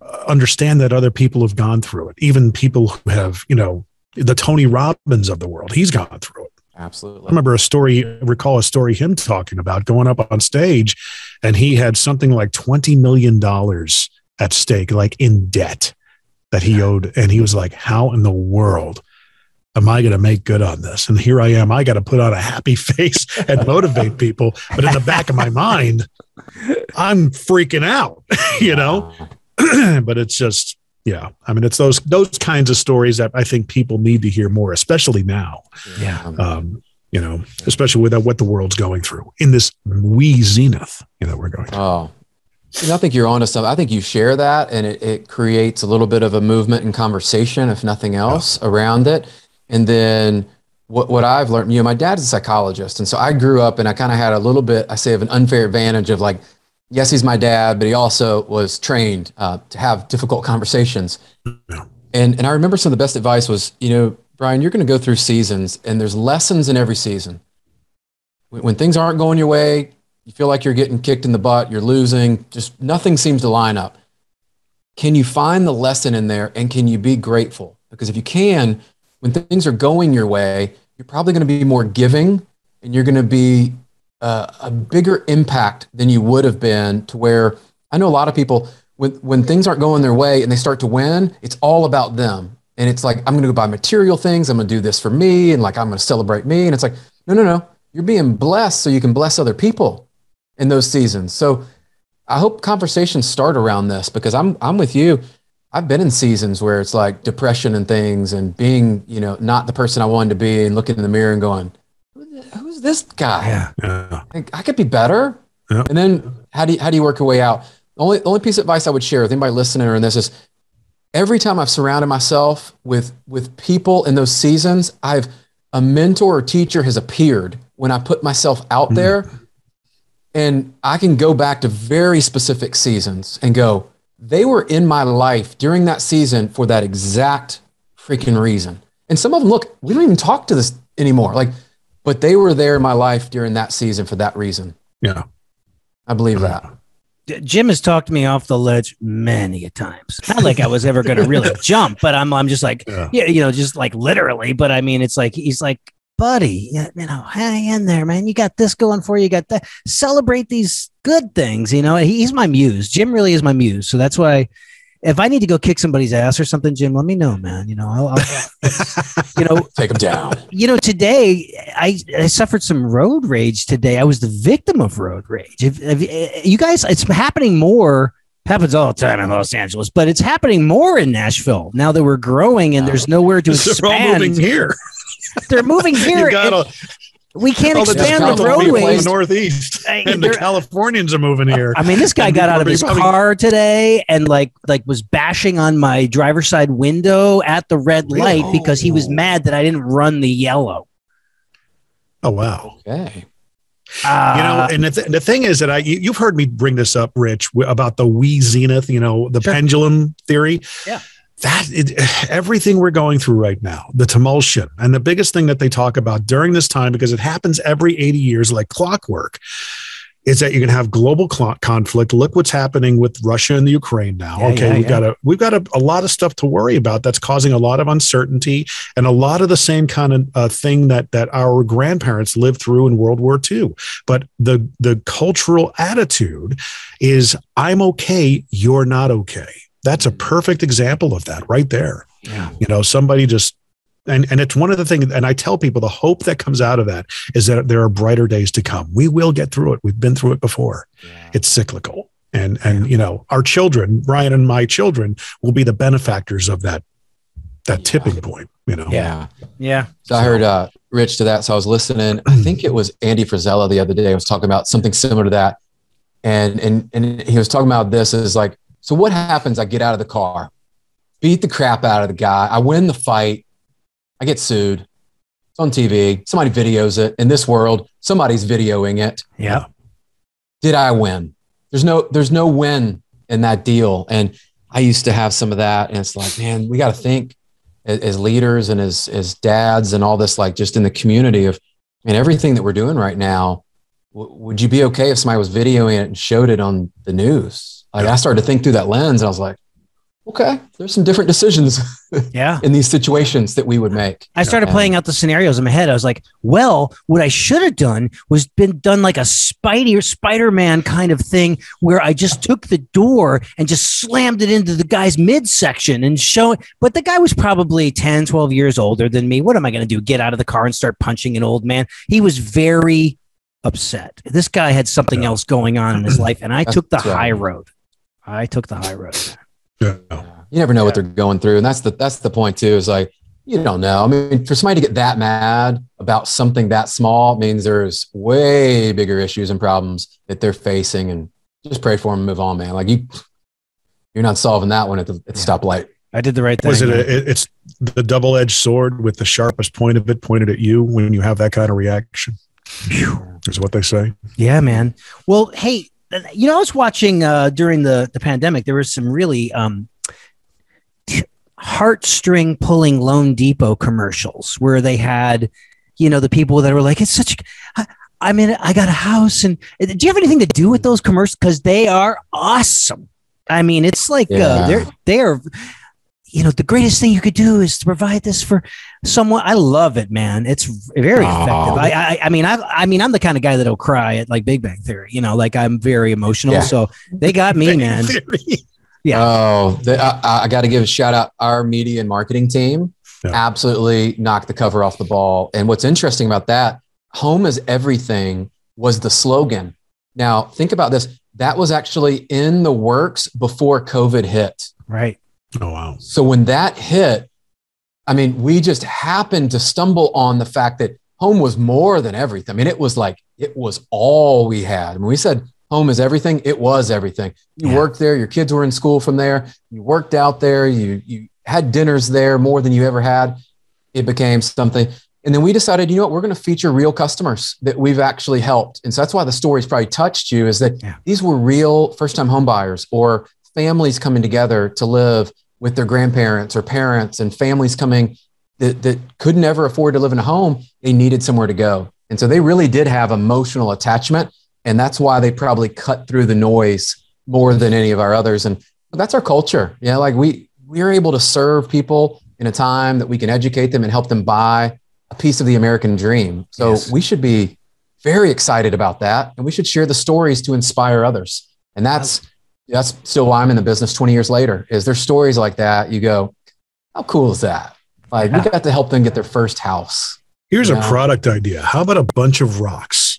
uh, understand that other people have gone through it. Even people who have you know the tony robbins of the world he's gone through it. Absolutely. I remember a story recall a story him talking about going up on stage and he had something like 20 million dollars at stake like in debt that he owed. And he was like how in the world am I going to make good on this? And here I am. I got to put on a happy face and motivate people. But in the back of my mind, I'm freaking out, you know? but it's just, yeah. I mean, it's those, those kinds of stories that I think people need to hear more, especially now. Yeah. Um, you know, especially with what the world's going through in this wee zenith, you know, we're going through. Oh, I think you're onto something. I think you share that and it, it creates a little bit of a movement and conversation, if nothing else, yeah. around it. And then what, what I've learned, you know, my dad's a psychologist. And so I grew up and I kind of had a little bit, I say, of an unfair advantage of like, yes, he's my dad, but he also was trained uh, to have difficult conversations. Yeah. And, and I remember some of the best advice was, you know, Brian, you're going to go through seasons and there's lessons in every season. When, when things aren't going your way, you feel like you're getting kicked in the butt, you're losing, just nothing seems to line up. Can you find the lesson in there and can you be grateful? Because if you can, when things are going your way, you're probably going to be more giving and you're going to be uh, a bigger impact than you would have been to where I know a lot of people when, when things aren't going their way and they start to win, it's all about them. And it's like, I'm going to go buy material things. I'm going to do this for me. And like, I'm going to celebrate me. And it's like, no, no, no. You're being blessed so you can bless other people in those seasons. So I hope conversations start around this because I'm, I'm with you. I've been in seasons where it's like depression and things and being, you know, not the person I wanted to be and looking in the mirror and going, who's this guy? Yeah. yeah. I could be better. Yeah. And then how do you, how do you work your way out? The only, only piece of advice I would share with anybody listening or in this is every time I've surrounded myself with, with people in those seasons, I've a mentor or teacher has appeared when I put myself out mm. there and I can go back to very specific seasons and go, they were in my life during that season for that exact freaking reason. And some of them, look, we don't even talk to this anymore. Like, but they were there in my life during that season for that reason. Yeah. I believe that. Jim has talked me off the ledge many a times. Not like I was ever going to really jump, but I'm I'm just like yeah. yeah, you know, just like literally. But I mean, it's like he's like, buddy, you know, hang in there, man. You got this going for you. You got that. Celebrate these good things. You know, he's my muse. Jim really is my muse. So that's why if I need to go kick somebody's ass or something, Jim, let me know, man. You know, I'll, I'll you know, take them down. You know, today I, I suffered some road rage today. I was the victim of road rage. If, if, you guys, it's happening more. Happens all the time in Los Angeles, but it's happening more in Nashville now that we're growing and there's nowhere to expand. They're all moving here. They're moving here. we can't expand the, the roadways. Northeast, and the Californians are moving here. I mean, this guy got out of his probably, car today and like like was bashing on my driver's side window at the red light oh. because he was mad that I didn't run the yellow. Oh wow! Okay. Uh, you know, and the, th- the thing is that I you, have heard me bring this up, Rich, about the wee zenith. You know, the sure. pendulum theory. Yeah that it, everything we're going through right now, the tumultuation, and the biggest thing that they talk about during this time, because it happens every 80 years like clockwork, is that you're going to have global cl- conflict. Look what's happening with Russia and the Ukraine now. Yeah, okay, yeah, we've yeah. got a we've got a, a, lot of stuff to worry about that's causing a lot of uncertainty and a lot of the same kind of uh, thing that that our grandparents lived through in World War II. But the the cultural attitude is I'm okay, you're not okay that's a perfect example of that right there. Yeah. You know, somebody just and and it's one of the things and I tell people the hope that comes out of that is that there are brighter days to come. We will get through it. We've been through it before. Yeah. It's cyclical. And and you know, our children, Brian and my children will be the benefactors of that that tipping point, you know. Yeah. Yeah. So I heard uh, Rich to that. So I was listening. I think it was Andy Frisella the other day. I was talking about something similar to that, and and and he was talking about this is like, so what happens? I get out of the car, beat the crap out of the guy. I win the fight. I get sued. It's on TV. Somebody videos it. In this world, somebody's videoing it. Yeah. Did I win? There's no there's no win in that deal. And I used to have some of that. And it's like, man, we got to think as, as, leaders and as, as dads and all this, like just in the community of, and everything that we're doing right now, w- would you be okay if somebody was videoing it and showed it on the news? Like I started to think through that lens and I was like, okay, there's some different decisions. Yeah. in these situations that we would make. I started playing out the scenarios in my head. I was like, well, what I should have done was been done like a Spidey or Spider-Man kind of thing where I just took the door and just slammed it into the guy's midsection and show it. But the guy was probably 10, 12 years older than me. What am I going to do? Get out of the car and start punching an old man? He was very upset. This guy had something else going on in his life. And I took the high road. I took the high road. Yeah. You never know yeah. what they're going through, and that's the that's the point too. Is like you don't know. I mean, for somebody to get that mad about something that small means there's way bigger issues and problems that they're facing, and just pray for them and move on, man. Like you, you're not solving that one at the, at the yeah. stoplight. I did the right thing. Was it? A, it's the double-edged sword with the sharpest point of it pointed at you when you have that kind of reaction. Is what they say. Yeah, man. Well, hey, you know, I was watching uh, during the the pandemic. There was some really um, heartstring pulling Loan Depot commercials where they had, you know, the people that were like, it's such, I, I mean, I got a house. And do you have anything to do with those commercials? Because they are awesome. I mean, it's like uh, yeah. uh, they're, they're, you know, the greatest thing you could do is to provide this for someone. I love it, man. It's very Aww. effective. I, I, I mean, I, I mean, I'm the kind of guy that'll cry at like Big Bang Theory. You know, like I'm very emotional. Yeah. So they got me, man. Yeah. Oh, the, I, I got to give a shout out our media and marketing team. Yeah. Absolutely knocked the cover off the ball. And what's interesting about that, home is everything was the slogan. Now, think about this. That was actually in the works before COVID hit. Right. Oh, wow. So when that hit, I mean, we just happened to stumble on the fact that home was more than everything. I mean, it was like, it was all we had. I mean, we said home is everything. It was everything. You yeah. worked there. Your kids were in school from there. You worked out there. You you had dinners there more than you ever had. It became something. And then we decided, you know what, we're going to feature real customers that we've actually helped. And so that's why the stories probably touched you is that yeah. these were real first time home buyers or families coming together to live with their grandparents or parents and families coming that, that could never afford to live in a home. They needed somewhere to go. And so they really did have emotional attachment and that's why they probably cut through the noise more than any of our others. And that's our culture. Yeah. like we, we're able to serve people in a time that we can educate them and help them buy a piece of the American dream. So yes. we should be very excited about that. And we should share the stories to inspire others. And that's, that's still why I'm in the business 20 years later is there stories like that. You go, how cool is that? Like yeah. we got to help them get their first house. Here's a know? product idea. How about a bunch of rocks?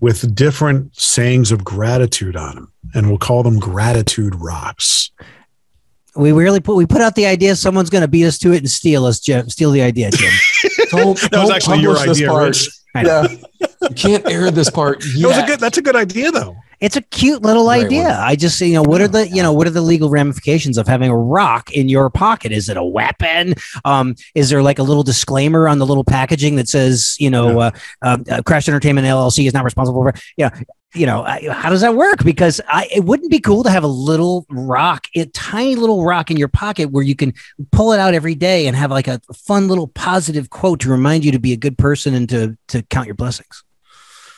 with different sayings of gratitude on them, and we'll call them gratitude rocks. We really put we put out the idea. Someone's going to beat us to it and steal us, Jim. Steal the idea, Jim. don't, that don't was actually your idea, Rich. Yeah, you can't air this part. Yet. That was a good. That's a good idea, though. It's a cute little idea. I just, you know, what are the, you know, what are the legal ramifications of having a rock in your pocket? Is it a weapon? Um, is there like a little disclaimer on the little packaging that says, you know, yeah. uh, uh, Crash Entertainment LLC is not responsible for, you know, you know, how does that work? Because I, it wouldn't be cool to have a little rock, a tiny little rock in your pocket where you can pull it out every day and have like a fun little positive quote to remind you to be a good person and to to count your blessings.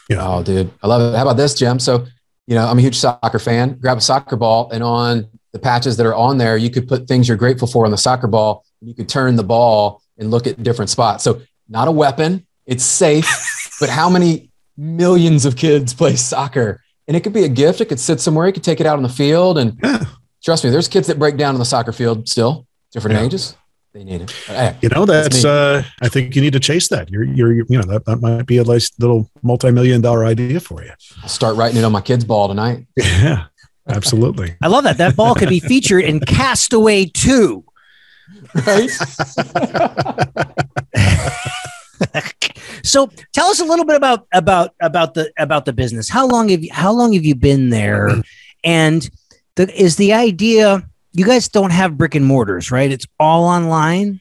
Yeah. Oh, dude, I love it. How about this, Jim? So you know, I'm a huge soccer fan. Grab a soccer ball, and on the patches that are on there, you could put things you're grateful for on the soccer ball. You could turn the ball and look at different spots. So, not a weapon. It's safe, but how many millions of kids play soccer? And it could be a gift. It could sit somewhere. You could take it out on the field. And yeah. trust me, there's kids that break down on the soccer field still, different yeah. ages they need it. Hey, you know, that's, that's uh, I think you need to chase that. You're, you're, you know, that, that might be a nice little multi-million dollar idea for you. I'll start writing it on my kid's ball tonight. Yeah, absolutely. I love that. That ball could be featured in Castaway 2. right? so tell us a little bit about about about the about the business. How long have you how long have you been there? And the, is the idea you guys don't have brick and mortars, right? It's all online.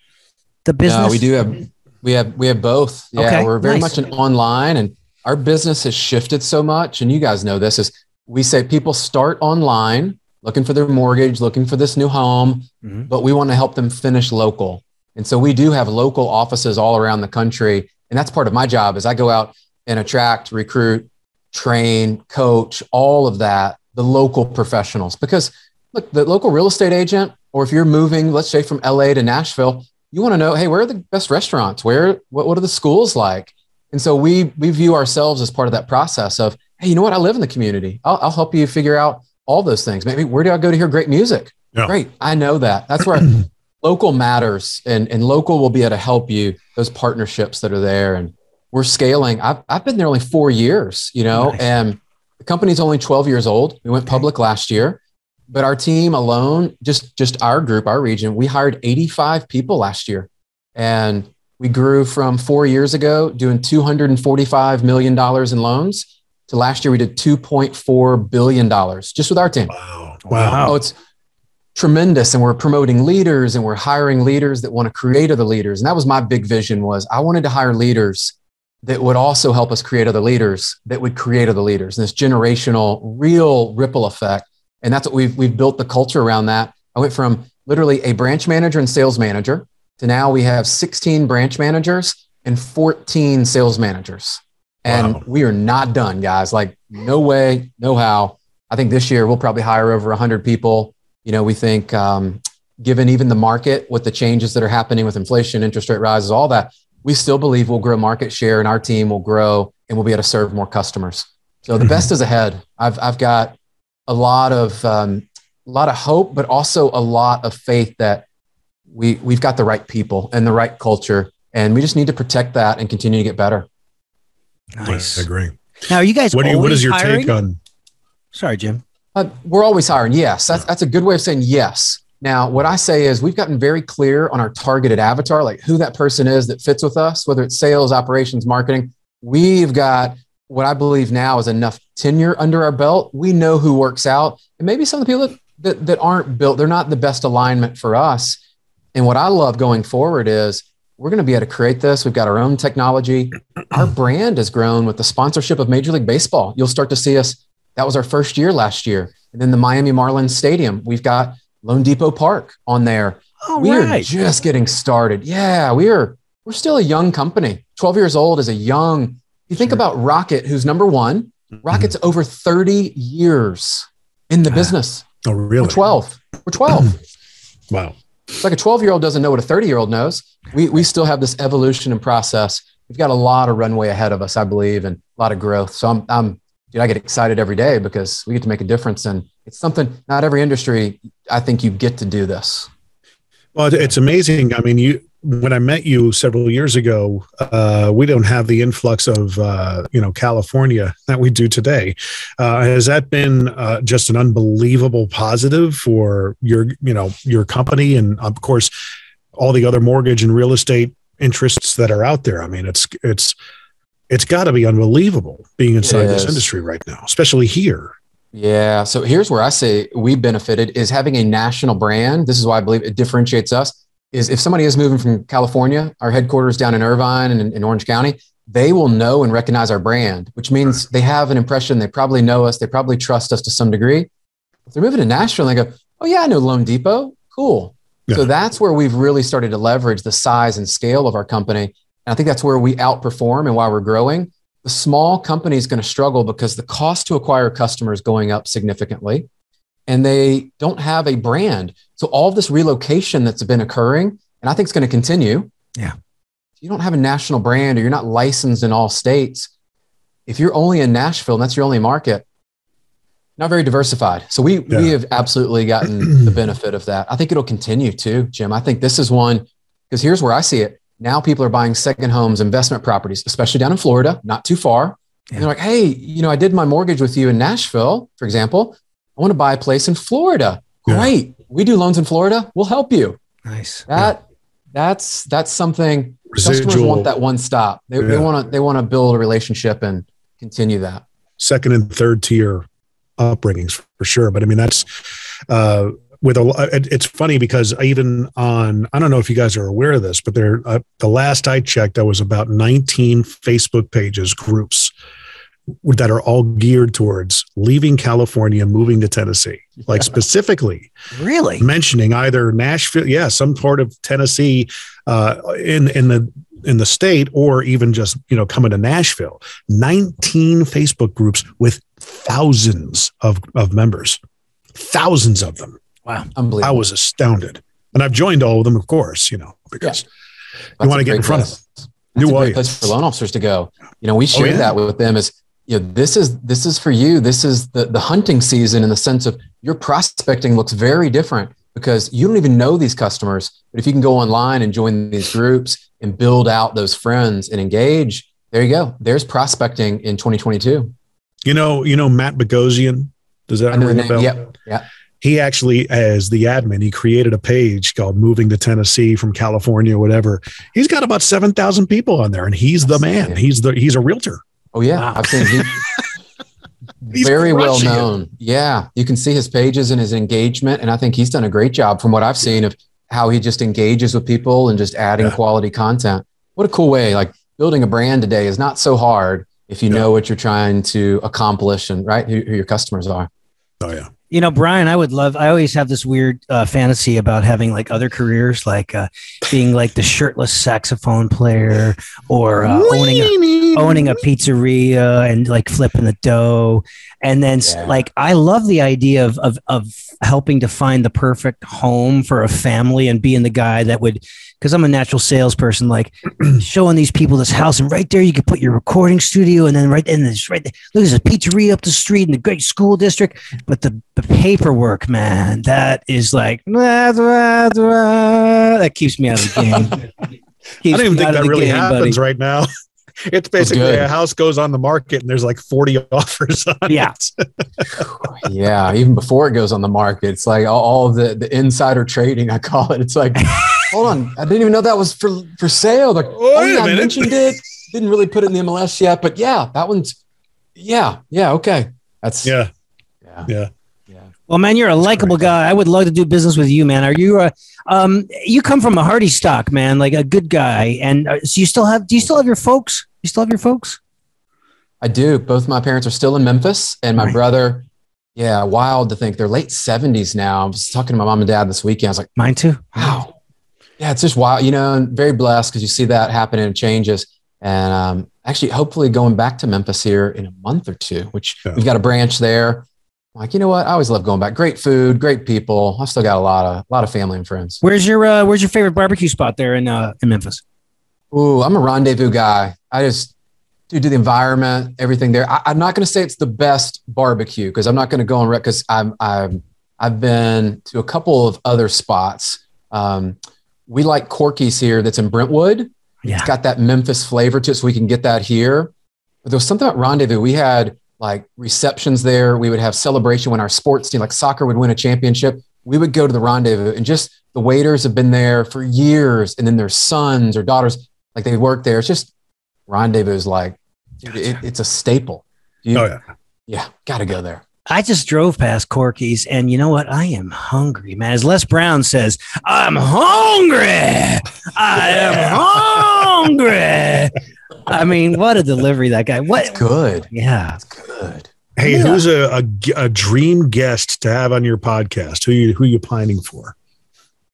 The business. No, we do have we have we have both. Yeah, okay, we're very nice. much an online and our business has shifted so much and you guys know this is we say people start online looking for their mortgage, looking for this new home, mm-hmm. but we want to help them finish local. And so we do have local offices all around the country. And that's part of my job is I go out and attract, recruit, train, coach, all of that, the local professionals. Because look, the local real estate agent, or if you're moving, let's say from LA to Nashville, you want to know, hey, where are the best restaurants? Where what, what are the schools like? And so we we view ourselves as part of that process of, hey, you know what? I live in the community. I'll, I'll help you figure out all those things. Maybe where do I go to hear great music? Yeah. Great. I know that. That's where local matters and, and local will be able to help you, those partnerships that are there. And we're scaling. I've, I've been there only four years, you know, nice. and the company's only 12 years old. We went public last year, but our team alone, just, just our group, our region, we hired 85 people last year. And we grew from four years ago doing $245 million in loans to last year we did 2.4 billion dollars just with our team. Wow. Wow. Oh, it's tremendous and we're promoting leaders and we're hiring leaders that want to create other leaders. And that was my big vision was I wanted to hire leaders that would also help us create other leaders that would create other leaders and this generational real ripple effect. And that's what we've we've built the culture around that. I went from literally a branch manager and sales manager to now we have 16 branch managers and 14 sales managers. And wow. we are not done, guys. Like, no way, no how. I think this year we'll probably hire over 100 people. You know, we think, um, given even the market with the changes that are happening with inflation, interest rate rises, all that, we still believe we'll grow market share and our team will grow and we'll be able to serve more customers. So the best is ahead. I've, I've got a lot of, um, a lot of hope, but also a lot of faith that we, we've got the right people and the right culture. And we just need to protect that and continue to get better. Nice. I agree. Now, are you guys? What, you, what is your hiring? take on? Sorry, Jim. Uh, we're always hiring. Yes, that's that's a good way of saying yes. Now, what I say is we've gotten very clear on our targeted avatar, like who that person is that fits with us, whether it's sales, operations, marketing. We've got what I believe now is enough tenure under our belt. We know who works out, and maybe some of the people that, that, that aren't built, they're not the best alignment for us. And what I love going forward is we're going to be able to create this. We've got our own technology. Our brand has grown with the sponsorship of Major League Baseball. You'll start to see us. That was our first year last year. And then the Miami Marlins Stadium, we've got Loan Depot Park on there. All we right. are just getting started. Yeah, we are. We're still a young company. 12 years old is a young. You think sure. about Rocket, who's number one. Rocket's mm-hmm. over 30 years in the business. Oh, really? We're 12. We're 12. wow. It's like a 12 year old doesn't know what a 30 year old knows. We, we still have this evolution and process. We've got a lot of runway ahead of us, I believe, and a lot of growth. So I'm, I'm dude, I get excited every day because we get to make a difference. And it's something not every industry, I think you get to do this. Well, it's amazing. I mean, you, when I met you several years ago, uh, we don't have the influx of uh, you know California that we do today. Uh, has that been uh, just an unbelievable positive for your you know your company and of course all the other mortgage and real estate interests that are out there? I mean, it's it's it's got to be unbelievable being inside this industry right now, especially here. Yeah. So here's where I say we benefited is having a national brand. This is why I believe it differentiates us is if somebody is moving from California, our headquarters down in Irvine and in, Orange County, they will know and recognize our brand, which means they have an impression. They probably know us. They probably trust us to some degree. If they're moving to Nashville, they go, "Oh yeah, I know Loan Depot. Cool." Yeah. So that's where we've really started to leverage the size and scale of our company, and I think that's where we outperform and why we're growing. The small company is going to struggle because the cost to acquire customers going up significantly and they don't have a brand. So all this relocation that's been occurring, and I think it's going to continue. Yeah. If you don't have a national brand or you're not licensed in all states, if you're only in Nashville and that's your only market, not very diversified. So we yeah. we have absolutely gotten the benefit of that. I think it'll continue too, Jim. I think this is one because here's where I see it. Now people are buying second homes, investment properties, especially down in Florida, not too far. Yeah. And they're like, hey, you know, I did my mortgage with you in Nashville, for example. I want to buy a place in Florida. Great. Yeah. We do loans in Florida. We'll help you. Nice. That that's that's something Residual. customers want that one stop. They, yeah. they want to they want to build a relationship and continue that. Second and third tier upbringings for sure. But I mean that's uh, with a it's funny because even on I don't know if you guys are aware of this, but there uh, the last I checked, there was about 19 Facebook pages groups that are all geared towards leaving California, moving to Tennessee, like specifically, really mentioning either Nashville, yeah, some part of Tennessee, uh, in in the in the state, or even just you know coming to Nashville. Nineteen Facebook groups with thousands of of members, thousands of them. Wow, unbelievable! I was astounded, and I've joined all of them, of course, you know, because yeah. you want to get in front place. of them. New a place for loan officers to go. You know, we shared oh, yeah. that with them as you know, this is this is for you. This is the the hunting season in the sense of your prospecting looks very different because you don't even know these customers. But if you can go online and join these groups and build out those friends and engage, there you go. There's prospecting in 2022. You know, you know Matt Bogosian. Does that ring a bell? Yep. Yeah. He actually, as the admin, he created a page called "Moving to Tennessee from California," whatever. He's got about seven thousand people on there, and he's the man. He's the he's a realtor. Oh yeah, wow. I've seen him. very well known. It. Yeah, you can see his pages and his engagement, and I think he's done a great job from what I've seen of how he just engages with people and just adding yeah. quality content. What a cool way! Like building a brand today is not so hard if you yeah. know what you're trying to accomplish and right who, who your customers are. Oh yeah. You know, Brian, I would love. I always have this weird uh, fantasy about having like other careers, like uh, being like the shirtless saxophone player, or uh, owning a, owning a pizzeria and like flipping the dough. And then, yeah. like, I love the idea of, of of helping to find the perfect home for a family and being the guy that would because I'm a natural salesperson, like showing these people this house, and right there you could put your recording studio, and then right in this right there, look, there's a pizzeria up the street in the great school district. But the, the paperwork, man, that is like that keeps me out of the game. I don't even think that really game, happens buddy. right now. It's basically a house goes on the market and there's like 40 offers on yeah. it. yeah. Even before it goes on the market, it's like all, all the, the insider trading, I call it. It's like hold on, I didn't even know that was for for sale. Like, oh yeah, I mentioned it. Didn't really put it in the MLS yet, but yeah, that one's yeah, yeah, okay. That's yeah, yeah, yeah. yeah. Well, man, you're a likable guy. I would love to do business with you, man. Are you a um? You come from a Hardy stock, man, like a good guy. And uh, so you still have? Do you still have your folks? You still have your folks? I do. Both my parents are still in Memphis, and my right. brother. Yeah, wild to think they're late seventies now. I was talking to my mom and dad this weekend. I was like, mine too. Wow, yeah, it's just wild. You know, very blessed because you see that happen and changes. And um, actually, hopefully, going back to Memphis here in a month or two, which yeah. we've got a branch there. like, you know what? I always love going back. Great food, great people. I still got a lot of a lot of family and friends. Where's your uh, Where's your favorite barbecue spot there in uh, in Memphis? Ooh, I'm a rendezvous guy. I just do the environment, everything there. I, am not going to say it's the best barbecue because I'm not going to go on rec because I'm I'm I've been to a couple of other spots. Um, we like Corky's here that's in Brentwood. Yeah. It's got that Memphis flavor to it, so we can get that here. But there was something about Rendezvous. We had like receptions there. We would have celebration when our sports team, like soccer, would win a championship. We would go to the Rendezvous, and just the waiters have been there for years, and then their sons or daughters, like they work there. It's just Rendezvous is like, dude, it, it's a staple. You, oh yeah, yeah, got to go there. I just drove past Corky's and you know what? I am hungry, man. As Les Brown says, I'm hungry. I am hungry. I mean, what a delivery that guy. What That's good. Yeah. That's good. Hey, yeah. who's a, a, a, dream guest to have on your podcast? Who you who you pining for?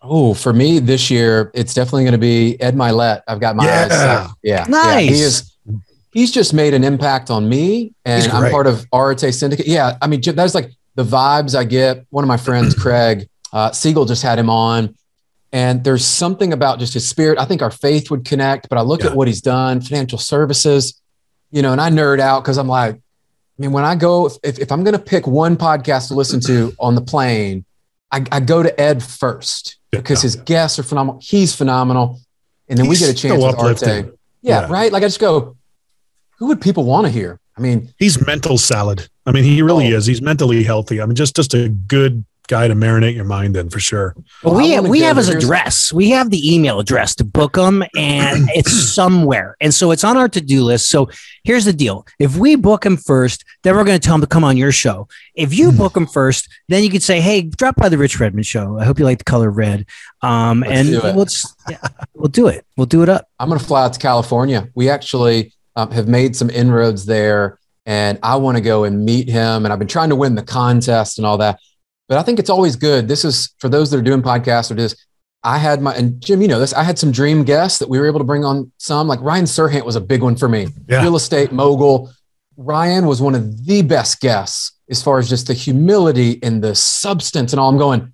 Oh, for me this year, it's definitely going to be Ed Mylett. I've got my yeah. eyes set. Yeah. Nice. Yeah, he is he's just made an impact on me and I'm part of Arete Syndicate. Yeah. I mean, that's like the vibes I get. One of my friends, Craig uh, Siegel, just had him on. And there's something about just his spirit. I think our faith would connect, but I look yeah. at what he's done, financial services, you know, and I nerd out because I'm like, I mean, when I go, if, if I'm going to pick one podcast to listen to on the plane, I, I go to Ed first because his guests are phenomenal. He's phenomenal. And then he's we get a chance with Arete. Yeah, yeah, right. Like I just go, who would people want to hear? I mean, he's mental salad. I mean, he really oh. is. He's mentally healthy. I mean, just just a good guy to marinate your mind in for sure. Well, we we have his address. We have the email address to book him, and it's somewhere. And so it's on our to do list. So here's the deal: if we book him first, then we're going to tell him to come on your show. If you hmm. book him first, then you could say, "Hey, drop by the Rich Redmond show. I hope you like the color red." Um, Let's and we'll yeah, we'll do it. We'll do it up. I'm going to fly out to California. We actually um, have made some inroads there, and I want to go and meet him. And I've been trying to win the contest and all that. But I think it's always good. This is for those that are doing podcasts or just I had my and Jim, you know this. I had some dream guests that we were able to bring on. Some like Ryan Serhant was a big one for me. Yeah. Real estate mogul. Ryan was one of the best guests as far as just the humility and the substance and all. I'm going,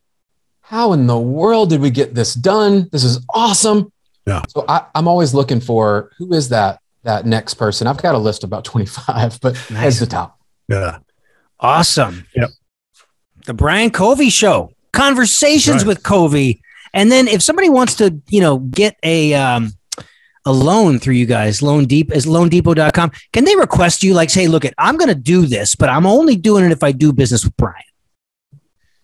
how in the world did we get this done? This is awesome. Yeah. So I, am always looking for who is that that next person. I've got a list of about 25, but nice. as the top. Yeah. Awesome. Yep the Brian Covey show, conversations right. with Covey. And then if somebody wants to, you know, get a, um, a loan through you guys, Loan Depot is loandepot.com. Can they request you like say, look at, I'm going to do this, but I'm only doing it if I do business with Brian.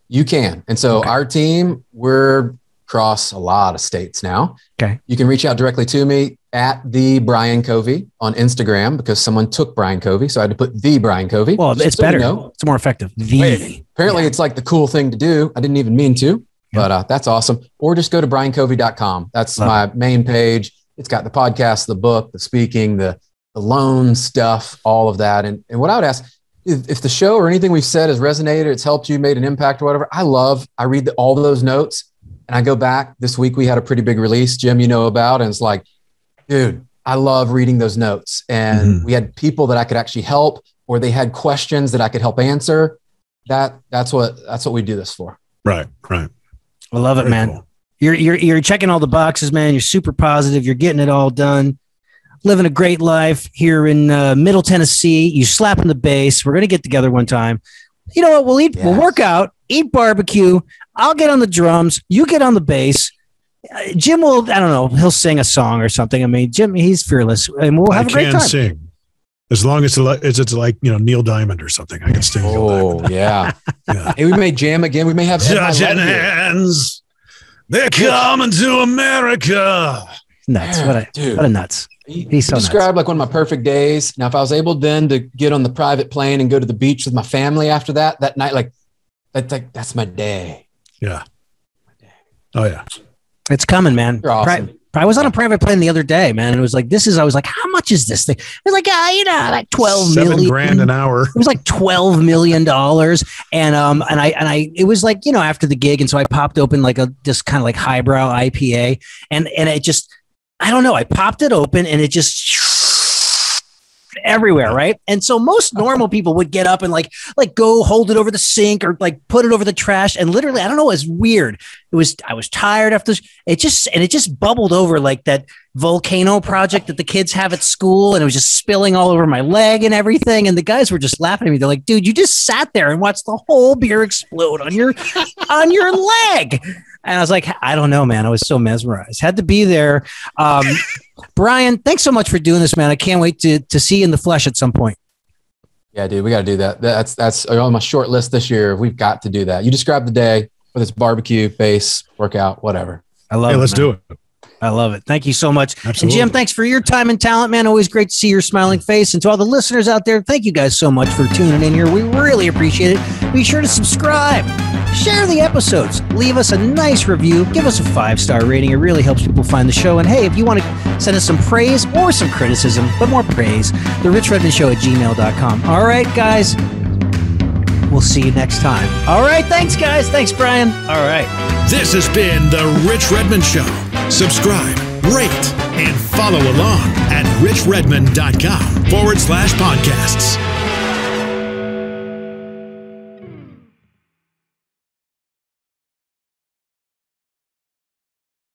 You can. And so okay. our team, we're across a lot of states now. Okay. You can reach out directly to me at the Brian Covey on Instagram because someone took Brian Covey. So I had to put the Brian Covey. Well, it's so better. You know. It's more effective. The. Wait, apparently yeah. it's like the cool thing to do. I didn't even mean to, yeah. but uh, that's awesome. Or just go to briancovey.com. That's Love my it. main page. It's got the podcast, the book, the speaking, the, the loan stuff, all of that. And, and what I would ask, if, if the show or anything we've said has resonated, it's helped you, made an impact or whatever, I love, I read the, all those notes and I go back this week, we had a pretty big release, Jim, you know about, and it's like, dude, I love reading those notes. And mm-hmm. we had people that I could actually help, or they had questions that I could help answer. That that's what that's what we do this for. Right, right. I love Very it, man. Cool. You're you're you're checking all the boxes, man. You're super positive. You're getting it all done. Living a great life here in uh, Middle Tennessee. You slapping the bass. We're gonna get together one time. You know what? We'll eat. Yes. We'll work out. Eat barbecue. I'll get on the drums. You get on the bass. Uh, Jim will, I don't know, he'll sing a song or something. I mean, Jim, he's fearless, and we'll have I a great time. sing as long as it's, it's like you know Neil Diamond or something. I can sing. Oh yeah. yeah. Hey, we may jam again. We may have Judge hands. They're coming to America. Nuts! what a dude. what a nuts. He's so described like one of my perfect days. Now, if I was able then to get on the private plane and go to the beach with my family after that, that night, like that's like that's my day. Yeah. Oh yeah. It's coming, man. You're awesome. I was on a private plane the other day, man. And it was like, this is, I was like, how much is this thing? It was like, ah, you know, like 12 Seven million. grand an hour. It was like $12 million. And, um, and I, and I, it was like, you know, after the gig. And so I popped open like a, just kind of like highbrow IPA and, and it just, I don't know. I popped it open and it just everywhere, right? And so most normal people would get up and like like go hold it over the sink or like put it over the trash. And literally, I don't know, it was weird. It was I was tired after this. It just and it just bubbled over like that volcano project that the kids have at school, and it was just spilling all over my leg and everything. And the guys were just laughing at me. They're like, dude, you just sat there and watched the whole beer explode on your on your leg. And I was like, I don't know, man. I was so mesmerized. Had to be there. Um, Brian, thanks so much for doing this, man. I can't wait to to see you in the flesh at some point. Yeah, dude, we got to do that. That's that's on my short list this year. We've got to do that. You describe the day, whether it's barbecue, bass, workout, whatever. I love hey, it. Let's man. do it. I love it. Thank you so much. Absolutely. And Jim, thanks for your time and talent, man. Always great to see your smiling face. And to all the listeners out there, thank you guys so much for tuning in here. We really appreciate it. Be sure to subscribe, share the episodes, leave us a nice review, give us a five star rating. It really helps people find the show. And hey, if you want to send us some praise or some criticism, but more praise, the Rich Redmond Show at gmail.com. All right, guys. We'll see you next time. All right. Thanks, guys. Thanks, Brian. All right. This has been The Rich Redmond Show. Subscribe, rate, and follow along at richredmond.com forward slash podcasts.